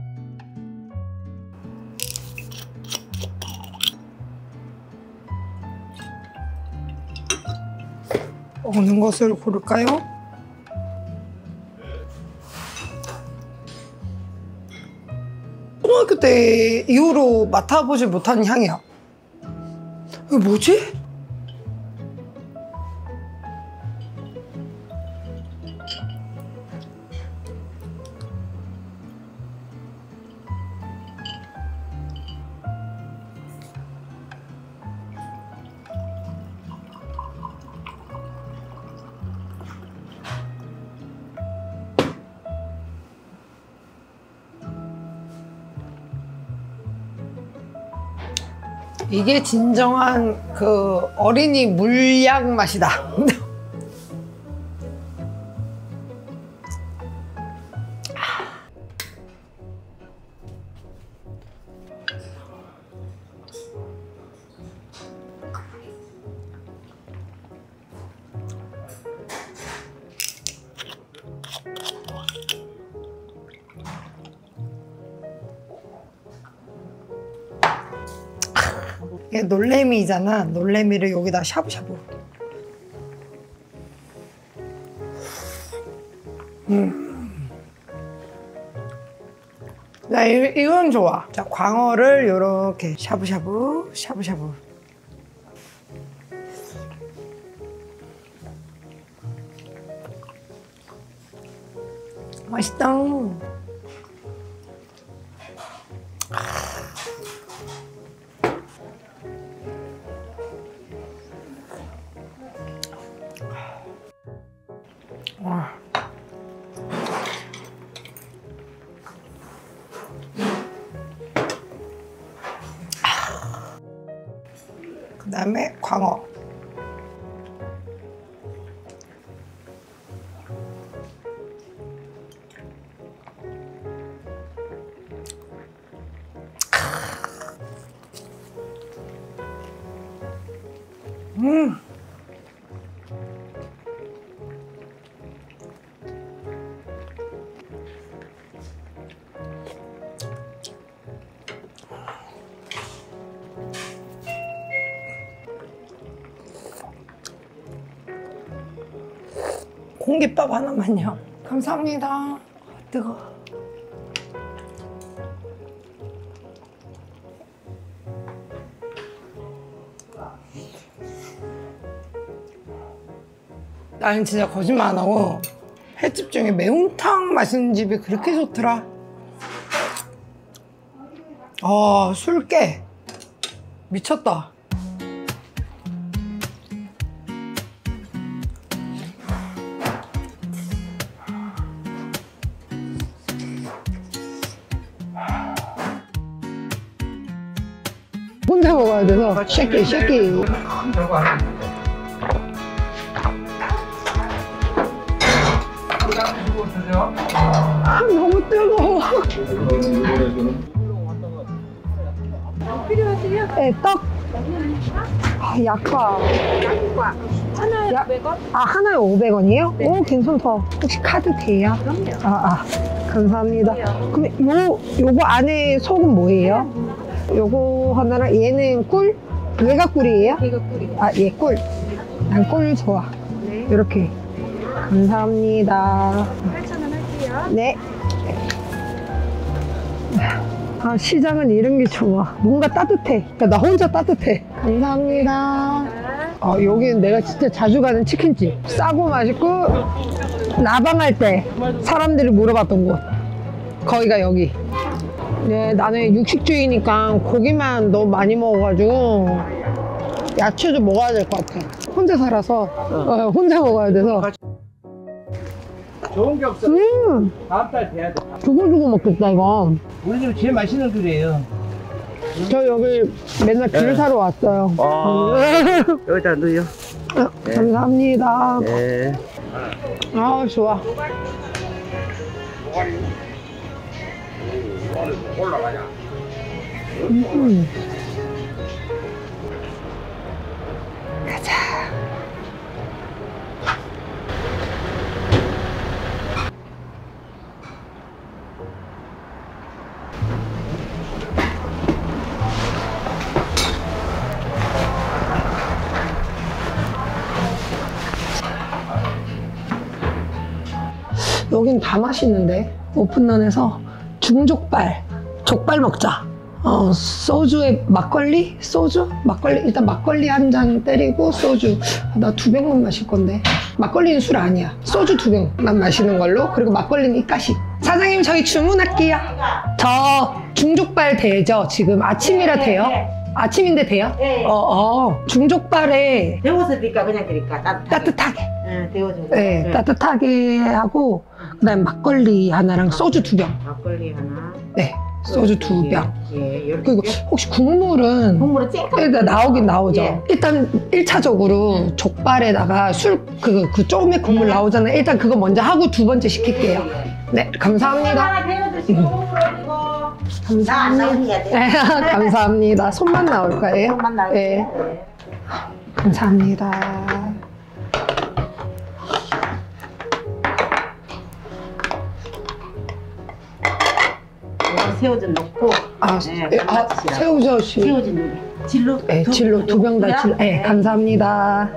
어느 것을 고를까요? 초등학교 때 이후로 맡아보지 못한 향이야 뭐지? 이게 진정한 그 어린이 물약 맛이다. (laughs) 놀래미잖아. 놀래미를 여기다 샤브샤브. 음. 나 이, 이건 좋아. 자, 광어를 이렇게 샤브샤브, 샤브샤브. 맛있다. 공깃밥 하나만요. 감사합니다. 아, 뜨거. 나는 진짜 거짓말 안 하고 횟집 중에 매운탕 맛있는 집이 그렇게 좋더라. 아, 술깨. 미쳤다. 돼서 쉐끼 쉐끼 아, 너무 뜨거워. 필요하세요? 네, 떡. 아, 약과. 약과 하나에 야. 500원? 아, 하나에 500원이에요? 오, 괜찮다. 혹시 카드 돼요? 그럼요. 아, 아. 감사합니다. 그럼 요, 요거 안에 속은 뭐예요? 요거 하나랑 얘는 꿀? 얘가 꿀이에요? 이거 꿀이요. 아, 얘 꿀. 난 꿀 좋아. 네. 이렇게. 감사합니다. 8,000원 할게요. 네. 아, 시장은 이런 게 좋아. 뭔가 따뜻해. 그러니까 나 혼자 따뜻해. 감사합니다. 어, 여기는 내가 진짜 자주 가는 치킨집. 싸고 맛있고, 라방할 때 사람들이 물어봤던 곳. 거기가 여기. 네, 나는 육식주의니까 고기만 너무 많이 먹어가지고, 야채도 먹어야 될 것 같아. 혼자 살아서, 어, 혼자 먹어야 돼서. 좋은 게 없어. 음! 다음 달 돼야 돼. 두고두고 먹겠다, 이거. 우리 집 제일 맛있는 귤이에요. 저 여기 맨날 귤 사러 왔어요. (laughs) 여기다 넣어요. 아, 감사합니다. 네. 아, 좋아. 음. 가자. 여긴 다 맛있는데 오픈런에서 중족발 족발 먹자. 어 소주에 막걸리? 소주? 막걸리? 일단 막걸리 한 잔 때리고 소주. 나 두 병만 마실 건데. 막걸리는 술 아니야. 소주 두 병만 마시는 걸로. 그리고 막걸리는 이까시. 사장님 저희 주문할게요. 저 중족발 되죠 지금. 아침이라 돼요? 아침인데 돼요? 네. 어, 어. 중족발에 데워서 드릴까? 그냥 드릴까? 따뜻하게. 따뜻하게. 응, 데워서. 네, 따뜻하게 하고 그다음 막걸리 하나랑 소주 두 병. 막걸리 하나. 네, 소주 두 병. 예, 이렇게. 그리고 혹시 국물은 국물은 쬐끔. 일단 나오긴 나오죠. 예. 일단 1차적으로 족발에다가 술그그 조금의 국물 네. 나오잖아요. 일단 그거 먼저 하고 두 번째 시킬게요. 네, 감사합니다. 드시고 국물 올리고. 나안 감사합니다. 나오게 돼. 네, (laughs) 감사합니다. 손만 나올 거예요? 손만 나올 네, 네. 감사합니다. 새우젓 넣고. 아, 네, 예, 아 새우젓이. 새우젓 넣고. 진로. 네, 진로 두 병 다 진로. 네, 감사합니다.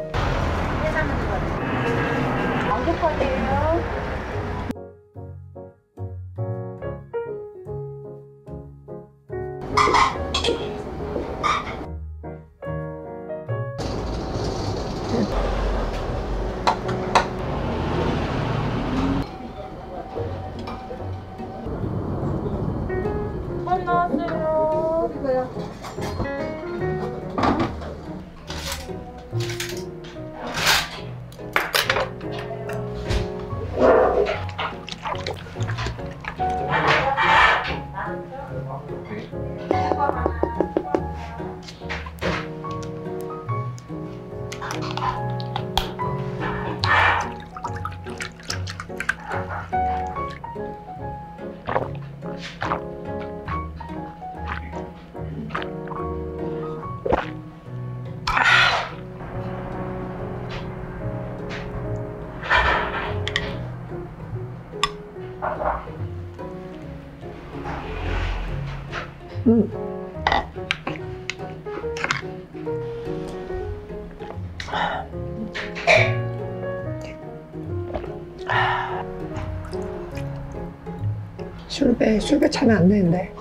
술배, 술배 차면 안 되는데.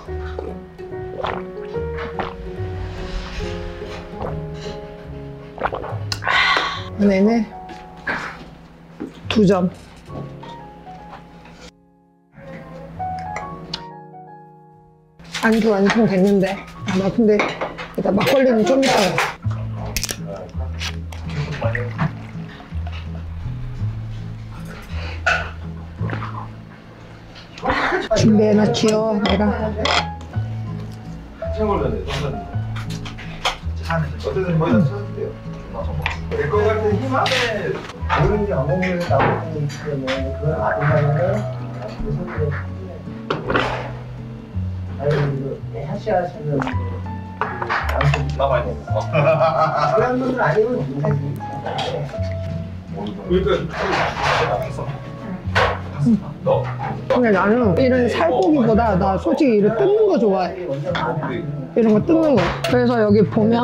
네네. 두 점. 안주 완성 됐는데. 아, 나 근데 일단 막걸리는 좀 이따. 준비해놨지요, 내가. 어쨌든. 될것 같은 힘 안에 모르는 게 나오는 게 때문에 무슨 아니 이거 하시 하시는 나가야 돼. 그런 분들 아니면 못하지. 근데 나는 이런 살코기보다 나 솔직히 이런 뜯는 거 좋아해. 이런 거 뜯는 거. 그래서 여기 보면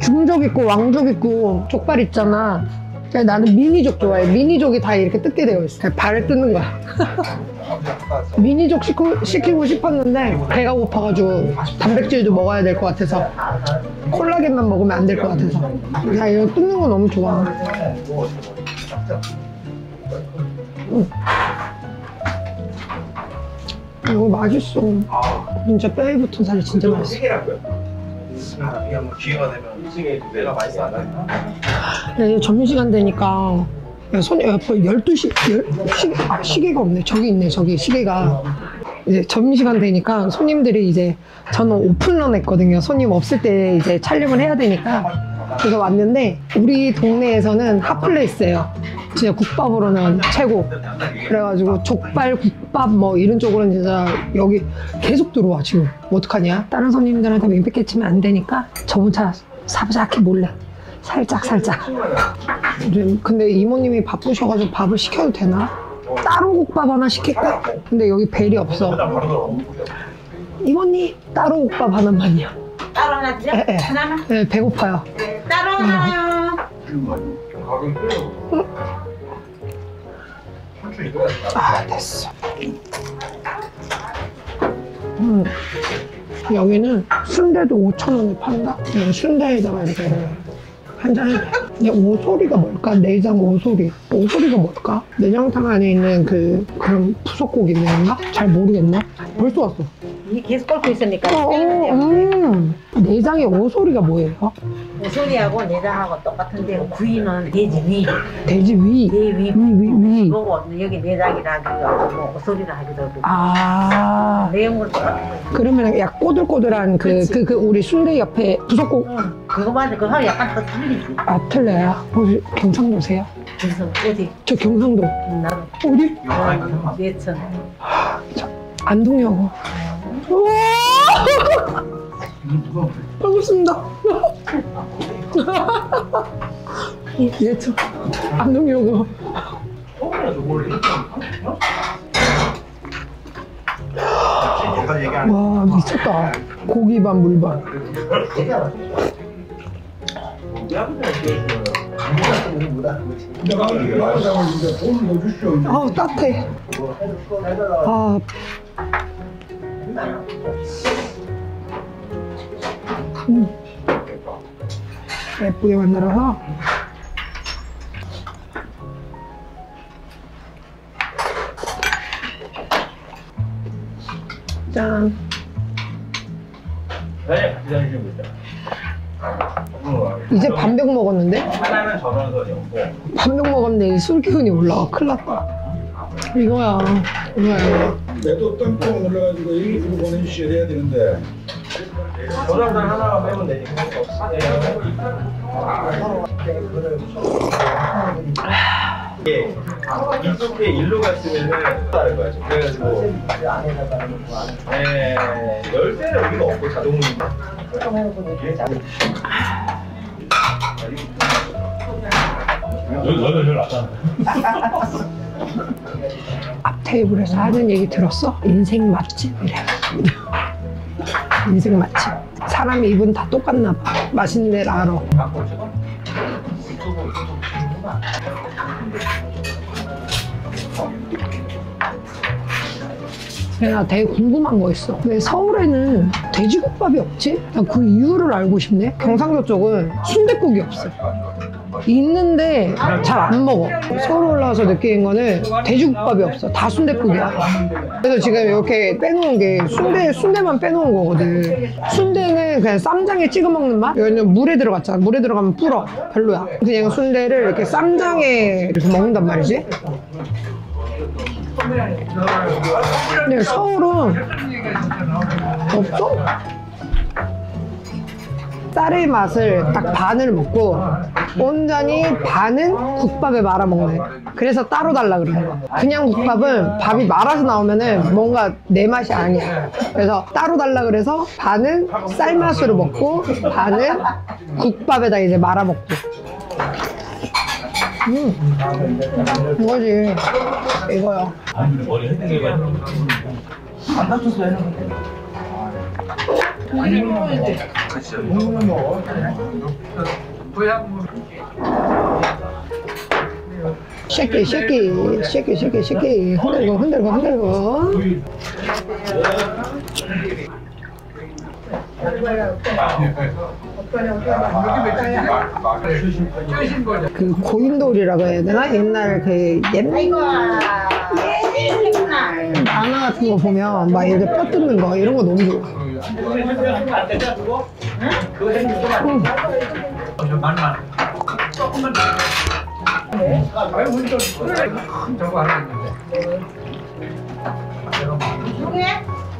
중족 있고 왕족 있고 족발 있잖아. 근데 나는 미니족 좋아해. 미니족이 다 이렇게 뜯게 되어 있어. 발을 뜯는 거야. (laughs) 미니족 시키고, 시키고 싶었는데 배가 고파가지고 단백질도 먹어야 될 것 같아서 콜라겐만 먹으면 안 될 것 같아서 나 이거 뜯는 거 너무 좋아. 이거 맛있어. 진짜 뼈에 붙은 살이 진짜 맛있어. 바람이 한번 기회가 되면 2층에 내가 많이 싸나? 네, 점심시간 되니까 야, 손 옆에 12시, 열, 시계, 아, 시계가 없네. 저기 있네, 저기 시계가. 이제 점심시간 되니까 손님들이 이제 저는 오픈런 했거든요. 손님 없을 때 이제 촬영을 해야 되니까. 그래서 왔는데 우리 동네에서는 핫플레이스예요. 진짜 국밥으로는 최고. 그래가지고 족발, 국밥 뭐 이런 쪽으로는 진짜 여기 계속 들어와 지금. 뭐 어떡하냐? 다른 손님들한테 맹패 끼치면 안 되니까 저 혼자 사부작게 몰래 살짝 살짝. 좀- 근데 이모님이 바쁘셔가지고 밥을 시켜도 되나? 따로 국밥 하나 시킬까? 근데 여기 벨이 없어. 이모님 따로 국밥 하나만요. 따로 하나 드려? 예, 예. 하나만? 네, 배고파요. 네, 따로 하나요. 아 됐어. 음, 여기는 순대도 5천 원에 판다. 그냥 순대에다가 이렇게 한 근데 오소리가 뭘까? 내장 오소리. 오소리가 뭘까? 내장탕 안에 있는 그 그런 부속고기인가? 잘 모르겠네. 벌써 왔어. 이 계속 끓고 있으니까 어, 어, 음. 내장의 오소리가 뭐예요? 소리하고 내장하고 똑같은데 구이는 돼지 위, 돼지 위. 내 위. 위, 위, 위. 그거고 여기 내장이라 하기도 하고 뭐 소리라 하기도 하고 아. 내용은 똑같은 거야. 그러면 약 꼬들꼬들한 그. 그, 그, 우리 순대 옆에 부속고, 응. 그거만 그거하고 약간 더 틀리지. 아, 틀려요? 혹시 경상도세요? 그래서 어디 저 경상도. 나도 어디? 내천 안동여고. 우와! 반갑습니다. 예, 저 안동여고. 와, 미쳤다. 고기 반, 물 반. 아우, 따뜻해. 아, 음. 예쁘게 만들어서 짠 네, 기다리시고 있어요. 이제 반병 먹었는데? 하나는 전원선이었고. 반병 먹었는데 술 기운이 올라와. 큰일 났다. 이거야. 이거야. 매도 땅콩 눌러가지고 일부러 보내주셔야 돼야 되는데. 전원선 하나만 빼면 되니까. 이게 이쪽에 일로 갔으면은 다른 거야. 그래가지고. 네, 열쇠는 우리가 없고 자동문이 여기 너는 별 낫잖아. 앞 테이블에서 하는 얘기 들었어? 인생 맛집? 이래. 인생 맛집. 사람 입은 다 똑같나 봐. 맛있는 데를 알아 내가 되게 궁금한 거 있어. 왜 서울에는 돼지국밥이 없지? 난 그 이유를 알고 싶네. 경상도 쪽은 순댓국이 없어. 있는데 잘 안 먹어. 서울 올라와서 느끼는 거는 돼지국밥이 없어. 다 순댓국이야. 그래서 지금 이렇게 빼놓은 게 순대, 순대만 빼놓은 거거든. 순대는 그냥 쌈장에 찍어 먹는 맛? 여기는 물에 들어갔잖아. 물에 들어가면 불어. 별로야. 그냥 순대를 이렇게 쌈장에 이렇게 먹는단 말이지. 근데 서울은 없어? 쌀의 맛을 딱 반을 먹고 온전히 반은 국밥에 말아 먹는 그래서 따로 달라 그러는 거 그냥 국밥은 밥이 말아서 나오면은 뭔가 내 맛이 아니야. 그래서 따로 달라 그래서 반은 쌀 맛으로 먹고 반은 국밥에다 이제 말아 먹고 음 이거지. 이거요 쉐키 쉐키 쉐키 쉐키 쉐키 흔들고 흔들고 흔들고 그 고인돌이라고 해야 되나? 옛날 그 옛날 만화 같은 거 보면 막 이렇게 뼈 뜯는 거 이런 거 너무 좋아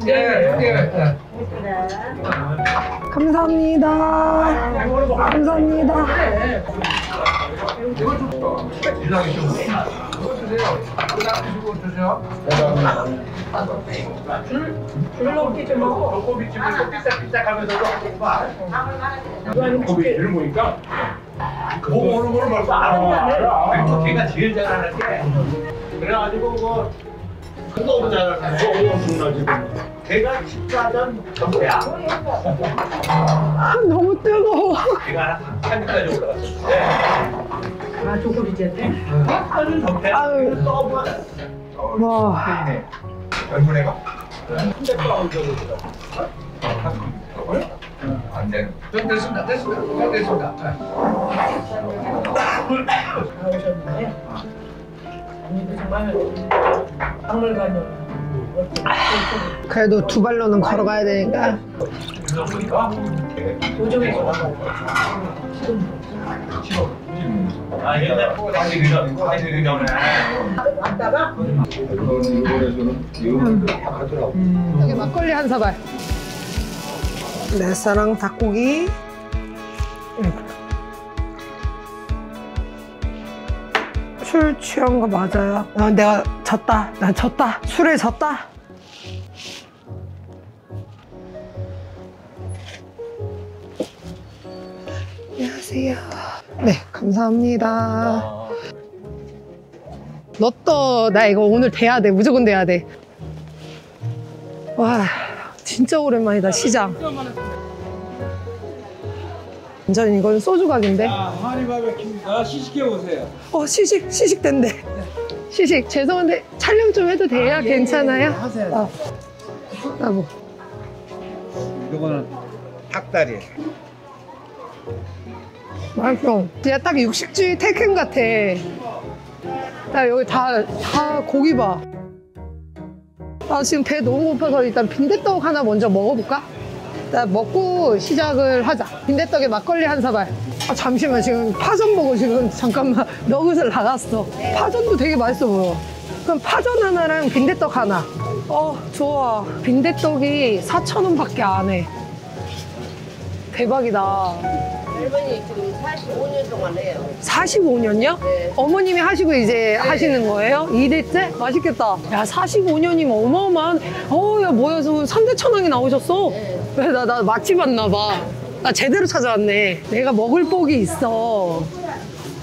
음. 감사합니다. 감사합니다. 고기 이런 거니까 보고 오는 거를 벌써 알아. 걔가 제일 잘하는 게 그래가지고 뭐 거 오는 지금. 걔가 14전 전배야. 아, 너무 뜨거워. 걔가 한까지 올라갔어. 아 조금 이제. 하는 전배. 아유. 너무 와. 애가. 근데 또 저거 안 돼. 좀 됐습니다. 됐습니다. 됐습니다. 그래도 두 발로는 걸어가야 되니까. 아, 옛날 다시 다시. 일본에서는. 여기 막걸리 한 사발. 내 사랑 닭고기. 응. 술 취한 거 맞아요. 아, 내가 졌다. 난 졌다. 술에 졌다. 안녕하세요. 네, 감사합니다. 로또 나 이거 오늘 돼야 돼. 무조건 돼야 돼. 와, 진짜 오랜만이다, 시장. 완전 이건 소주 각인데? 하니 바베큐입니다. 시식해 보세요. 어, 시식, 시식 된대. 시식. 죄송한데, 촬영 좀 해도 돼요? 괜찮아요? 하세요. 어. 아, 뭐. 이거는 닭다리. 맛있어. 진짜 딱 육식주의 테큰 같아. 나 여기 다, 다 고기 봐. 나 지금 배 너무 고파서 일단 빈대떡 하나 먼저 먹어볼까? 나 먹고 시작을 하자. 빈대떡에 막걸리 한 사발. 아, 잠시만, 지금 파전 보고 지금 잠깐만 (laughs) 너그슬 나갔어. 파전도 되게 맛있어 보여. 그럼 파전 하나랑 빈대떡 하나. 어, 좋아. 빈대떡이 4,000원 밖에 안 해. 대박이다. 할머니 지금 45년 동안 해요. 45년요? 네. 어머님이 하시고 이제 하시는 거예요? 2대째? 맛있겠다. 야, 45년이면 어마어마한, 어, 야, 뭐야, 저 3대 천왕이 나오셨어? 네. 왜, 나, 나 맛집 왔나 봐. 나 제대로 찾아왔네. 내가 먹을 복이 있어.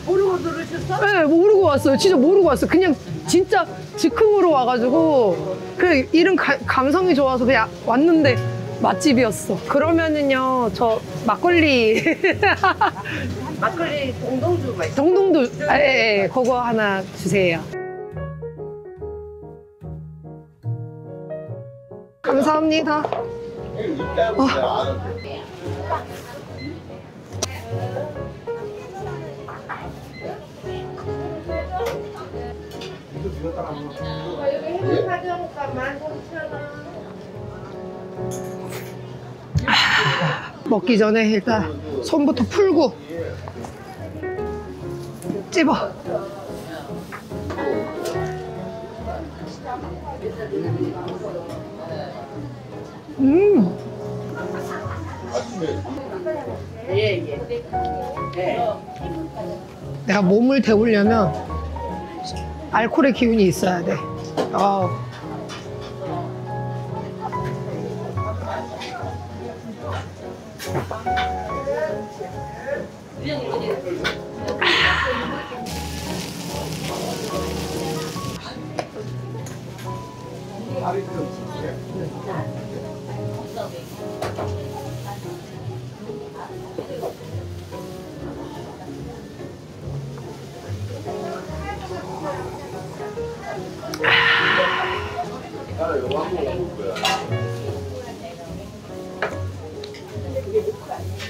모르고 들으셨어? 네, 모르고 왔어요. 진짜 모르고 왔어요. 그냥 진짜 즉흥으로 와가지고 그 이름 가- 감성이 좋아서 그냥 왔는데 맛집이었어. 그러면은요, 저 막걸리 (laughs) 막걸리 동동주 맛있어. 동동도 아, 예, 예, 그거 하나 주세요. 감사합니다. 어. 먹기 전에 일단 손부터 풀고 찝어. 음. 내가 몸을 데우려면 알코올의 기운이 있어야 돼. 어.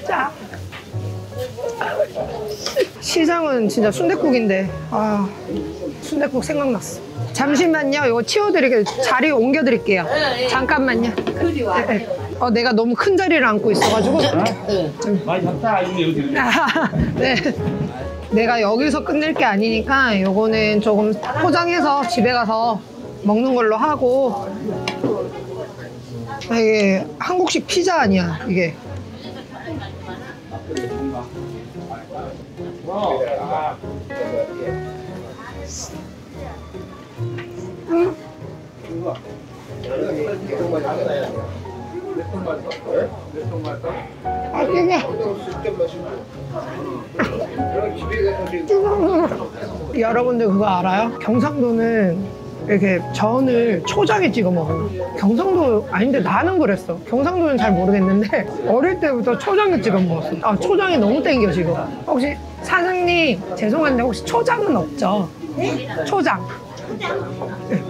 짜. 시장은 진짜 순댓국인데 아 순댓국 생각났어. 잠시만요. 이거 치워드릴게요. 자리 옮겨드릴게요. 잠깐만요. 네, 네. 어, 내가 너무 큰 자리를 앉고 있어가지고. 많이 잡다 이거 여기 아, 네. 내가 여기서 끝낼 게 아니니까 요거는 조금 포장해서 집에 가서 먹는 걸로 하고 아, 이게 한국식 피자 아니야 이게 아 이게 여러분들 그거 알아요? 경상도는 이렇게 전을 초장에 찍어 먹어. 경상도 아닌데 나는 그랬어. 경상도는 잘 모르겠는데 (laughs) 어릴 때부터 초장에 찍어 먹었어. 아 초장이 너무 땡겨 지금. 혹시 사장님 죄송한데 혹시 초장은 없죠? 초장. 네.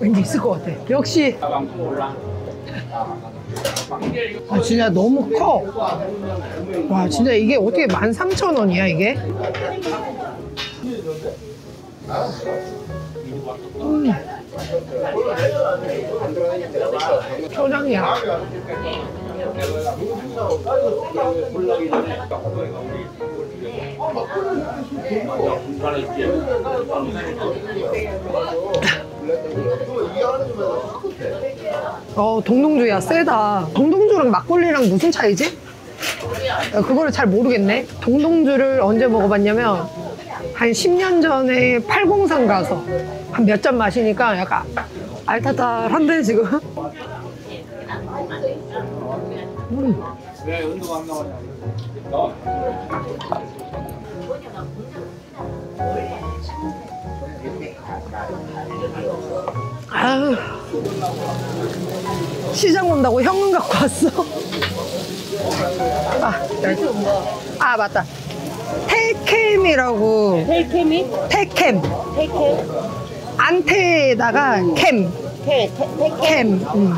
왠지 있을 것 같아. 역시 아 진짜 너무 커. 와 진짜 이게 어떻게 13,000원이야 이게? 음. 초장이야. 어 동동주야 세다. 동동주랑 막걸리랑 무슨 차이지? 어, 그거를 잘 모르겠네. 동동주를 언제 먹어봤냐면 한 10년 전에 팔공산 가서 한 몇 잔 마시니까 약간 알타탈한데 지금. 음. 아유, 시장 온다고 현금 갖고 왔어. 아. 아 맞다. 테캠이라고. 텔케미? 테캠. 텔케? 안테에다가 캠. 테, 테, 테. 캠. 음.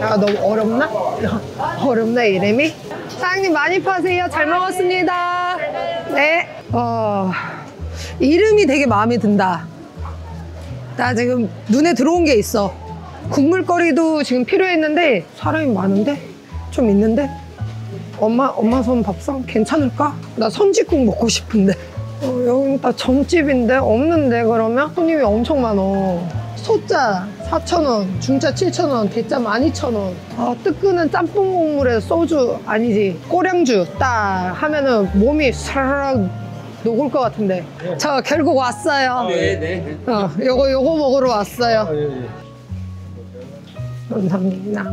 아 너무 어렵나? (laughs) 어렵나 이름이? 사장님 많이 파세요. 잘 먹었습니다. 네. 어 이름이 되게 마음에 든다. 나 지금 눈에 들어온 게 있어. 국물거리도 지금 필요했는데 사람이 많은데 좀 있는데 엄마 엄마 손 밥상 괜찮을까? 나 선지국 먹고 싶은데. 어, 여기 다 전집인데 없는데 그러면 손님이 엄청 많어. 소자 4,000원, 중짜 7,000원, 대짜 12,000원. 아, 뜨끈한 짬뽕 국물에 소주 아니지 꼬량주 딱 하면은 몸이 사르르 녹을 것 같은데. 저 결국 왔어요. 네네 어, 요거 요거 먹으러 왔어요. 감사합니다.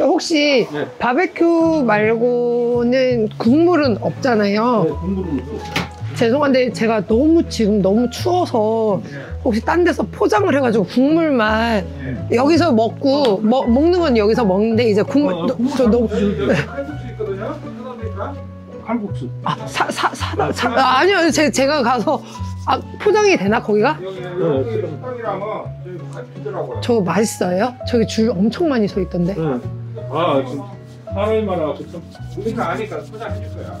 혹시 네. 바베큐 말고는 국물은 없잖아요. 공부는 죄송한데 제가 너무 지금 너무 추워서 혹시 딴 데서 포장을 해가지고 국물만 여기서 먹고 먹, 먹는 건 여기서 먹는데 이제 국물 너, 저 너무 네. 칼국수. 아, 사, 사, 사, 사, 아, 아니요. 제, 제가 가서 아, 포장이 되나 거기가? 여기 여기 식당이라면 저기 같이 주더라고요. 저거 맛있어요? 저기 줄 엄청 많이 서 있던데. 아 지금 사람이 많아갖고 참 우리가 아니까 포장해줄 거야.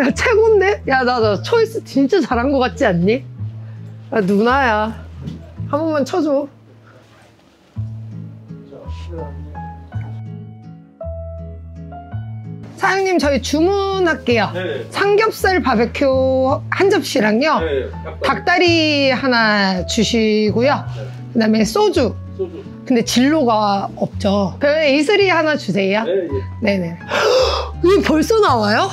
야 최고인데? 야 나 나 초이스 진짜 잘한 것 같지 않니? 야 누나야. 한 번만 쳐줘 사장님 저희 주문할게요 네. 삼겹살 바베큐 한 접시랑요 네. 닭다리 하나 주시고요 그 다음에 소주 소주. 근데 진로가 없죠. 그럼 A3 하나 주세요. 네, 예. 네네. (gasps) 이게 벌써 나와요?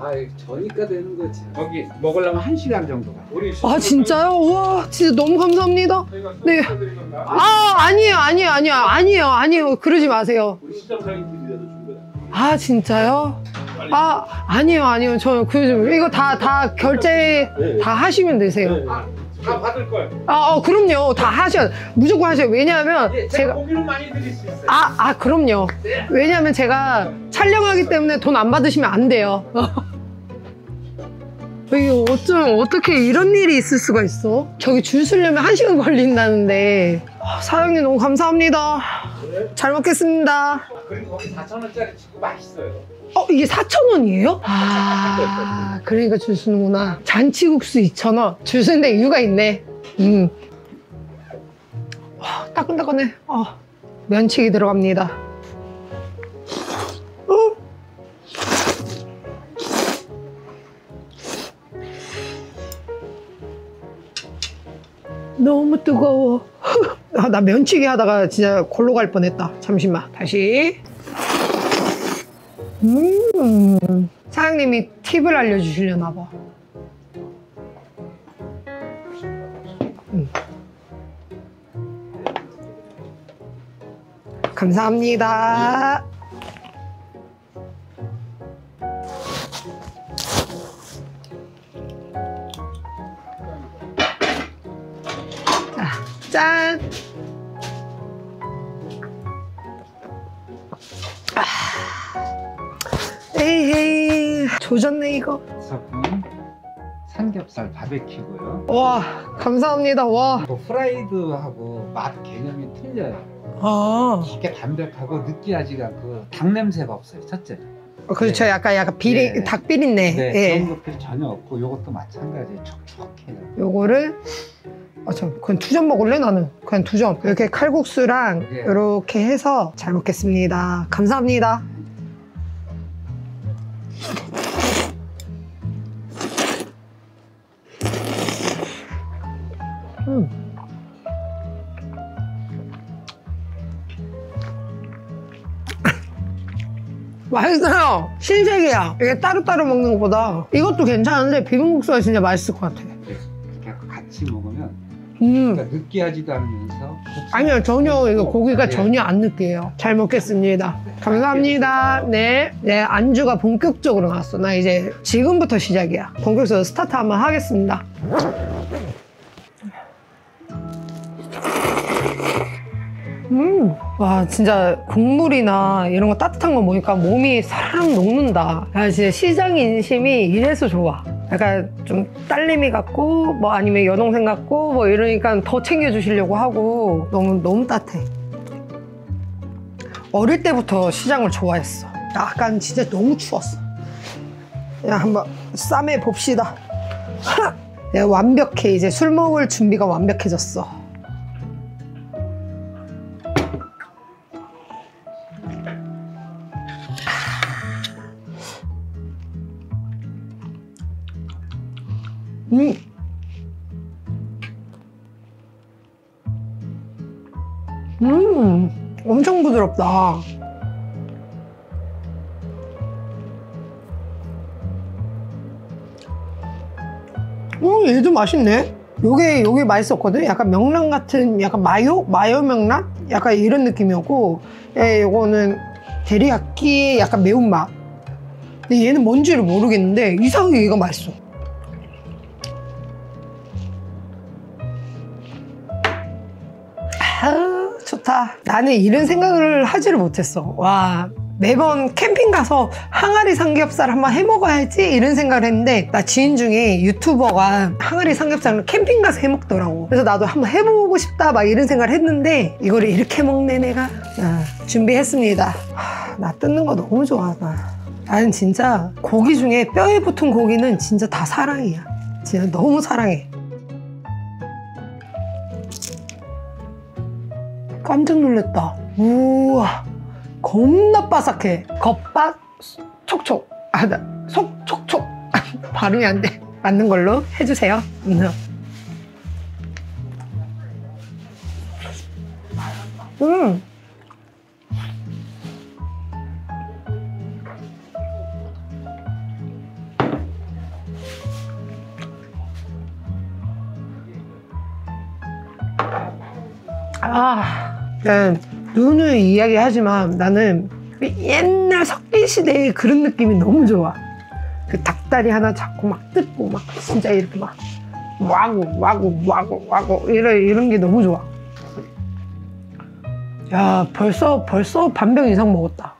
아, 저니까 되는 거지. 거기 먹으려면 한 시간 정도가. 우리 아 진짜요? 우와 진짜 너무 감사합니다. 네. 아 아니에요 아니에요 아니에요 아니에요 아니에요 그러지 마세요. 우리 거다. 아 진짜요? 아 아니에요 아니에요 저그 이거 다 다 결제 네. 다 하시면 되세요. 네, 네. 다 받을 걸. 아 어, 그럼요 다 하셔 무조건 하셔요 왜냐하면 예, 제가 제가 고기는 많이 드릴 수 있어요. 아, 아, 그럼요. 왜냐면 제가 촬영하기 때문에 돈 안 받으시면 안 돼요. (laughs) 이거 어쩜, 어떻게 이런 일이 있을 수가 있어? 저기 줄 서려면 한 시간 걸린다는데. 아, 사장님 너무 감사합니다. 잘 먹겠습니다. 그리고 거기 4천 원짜리 치고 맛있어요. 어, 이게 4,000원이에요? 아, (laughs) 그러니까 줄 서는구나. 잔치국수 2,000원. 줄 서는데 이유가 있네. 음. 와, 따끈따끈해. 어, 면치기 들어갑니다. 어? 너무 뜨거워. (laughs) 아, 나 면치기 하다가 진짜 골로 갈 뻔했다. 잠시만. 다시. 음. 사장님이 팁을 알려주시려나 봐. 음. 감사합니다. 자, 짠! 에이, 조졌네, 이거. 석은 삼겹살 바베큐고요. 와, 감사합니다. 와. 뭐 프라이드하고 맛 개념이 틀려요. 아. 되게 담백하고 느끼하지가 않고 닭 냄새가 없어요. 첫째. 그렇죠. 네. 약간, 약간 비리, 네. 닭 비린내. 네, 예. 그런 것들이 전혀 없고 이것도 마찬가지예요. 촉촉해요. 요거를 아, 참, 그냥 두 점 먹을래 나는 그냥 두 점. 이렇게 칼국수랑 예. 이렇게 해서 잘 먹겠습니다. 감사합니다. 음. 맛있어요. 신세계야. 이게 따로따로 먹는 것보다 이것도 괜찮은데 비빔국수가 진짜 맛있을 것 같아. 이렇게 같이 먹으면 음. 그러니까 느끼하지도 않으면서 아니요 전혀 이거 고기가 예. 전혀 안 느끼해요. 잘 먹겠습니다. 감사합니다. 네, 네 안주가 본격적으로 나왔어. 나 이제 지금부터 시작이야. 본격적으로 스타트 한번 하겠습니다 음, 와 진짜 국물이나 이런 거 따뜻한 거 먹으니까 몸이 사랑 녹는다. 야 진짜 시장 인심이 이래서 좋아. 약간 좀 딸내미 같고 뭐 아니면 여동생 같고 뭐 이러니까 더 챙겨주시려고 하고 너무 너무 따뜻해. 어릴 때부터 시장을 좋아했어. 약간 진짜 너무 추웠어. 야 한번 쌈해 봅시다. 내가 (laughs) 완벽해 이제 술 먹을 준비가 완벽해졌어. 부드럽다. 음, 얘도 맛있네. 요게, 요게 맛있었거든? 약간 명란 같은, 약간 마요? 마요 명란? 약간 이런 느낌이었고, 예, 요거는 데리야끼의 약간 매운맛. 근데 얘는 뭔지를 모르겠는데, 이상하게 얘가 맛있어. 좋다. 나는 이런 생각을 하지를 못했어. 와, 매번 캠핑 가서 항아리 삼겹살 한번 해 먹어야지 이런 생각을 했는데 나 지인 중에 유튜버가 항아리 삼겹살을 캠핑 가서 해 먹더라고. 그래서 나도 한번 해보고 싶다 막 이런 생각을 했는데 이거를 이렇게 먹네 내가. 아, 준비했습니다. 하, 나 뜯는 거 너무 좋아 나. 나는 진짜 고기 중에 뼈에 붙은 고기는 진짜 다 사랑이야. 진짜 너무 사랑해. 깜짝 놀랐다. 우와, 겁나 바삭해. 겉바 촉촉. 아, 나, 속 촉촉. (laughs) 발음이 안 돼. 맞는 걸로 해주세요. 음. 음. 아, 난 누누 이야기하지만 나는 그 옛날 석기 시대의 그런 느낌이 너무 좋아. 그 닭다리 하나 잡고 막 뜯고 막 진짜 이렇게 막 와구 와구 와구 와구 이런 이런 게 너무 좋아. 야 벌써 벌써 반병 이상 먹었다.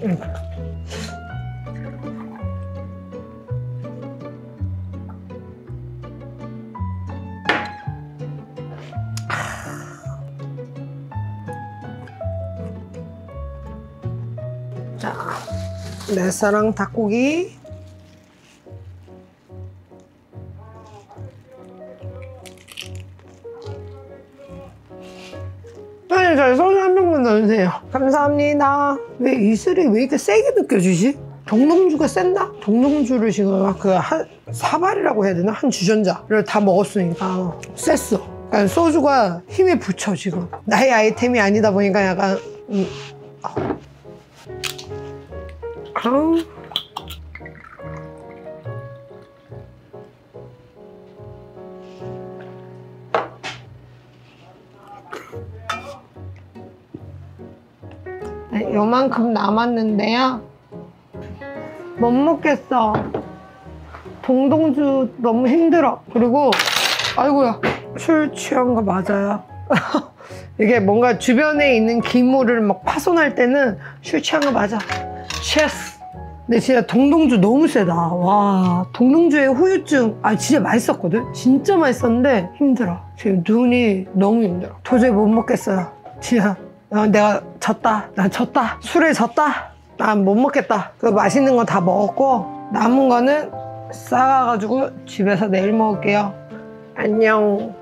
자, 내 사랑 닭고기. 빨리 저희 소주 한병 만 넣어주세요. 감사합니다. 왜 이슬이 왜 이렇게 세게 느껴지지? 동동주가 센다? 동동주를 지금 그 한 사발이라고 해야 되나? 한 주전자를 다 먹었으니까 셌어. 그러니까 소주가 힘이 붙여 지금. 나의 아이템이 아니다 보니까 약간 음, 아우. 네, 요만큼 남았는데요. 못 먹겠어. 동동주 너무 힘들어. 그리고, 아이고야, 술 취한 거 맞아요. (laughs) 이게 뭔가 주변에 있는 기물을 막 파손할 때는 술 취한 거 맞아. 취했어. 근데 진짜 동동주 너무 세다. 와, 동동주의 후유증. 아, 진짜 맛있었거든? 진짜 맛있었는데 힘들어. 지금 눈이 너무 힘들어. 도저히 못 먹겠어요. 진짜. 어, 내가 졌다. 나 졌다. 술에 졌다. 난못 먹겠다. 그 맛있는 거 다 먹었고, 남은 거는 싸가가지고 집에서 내일 먹을게요. 안녕.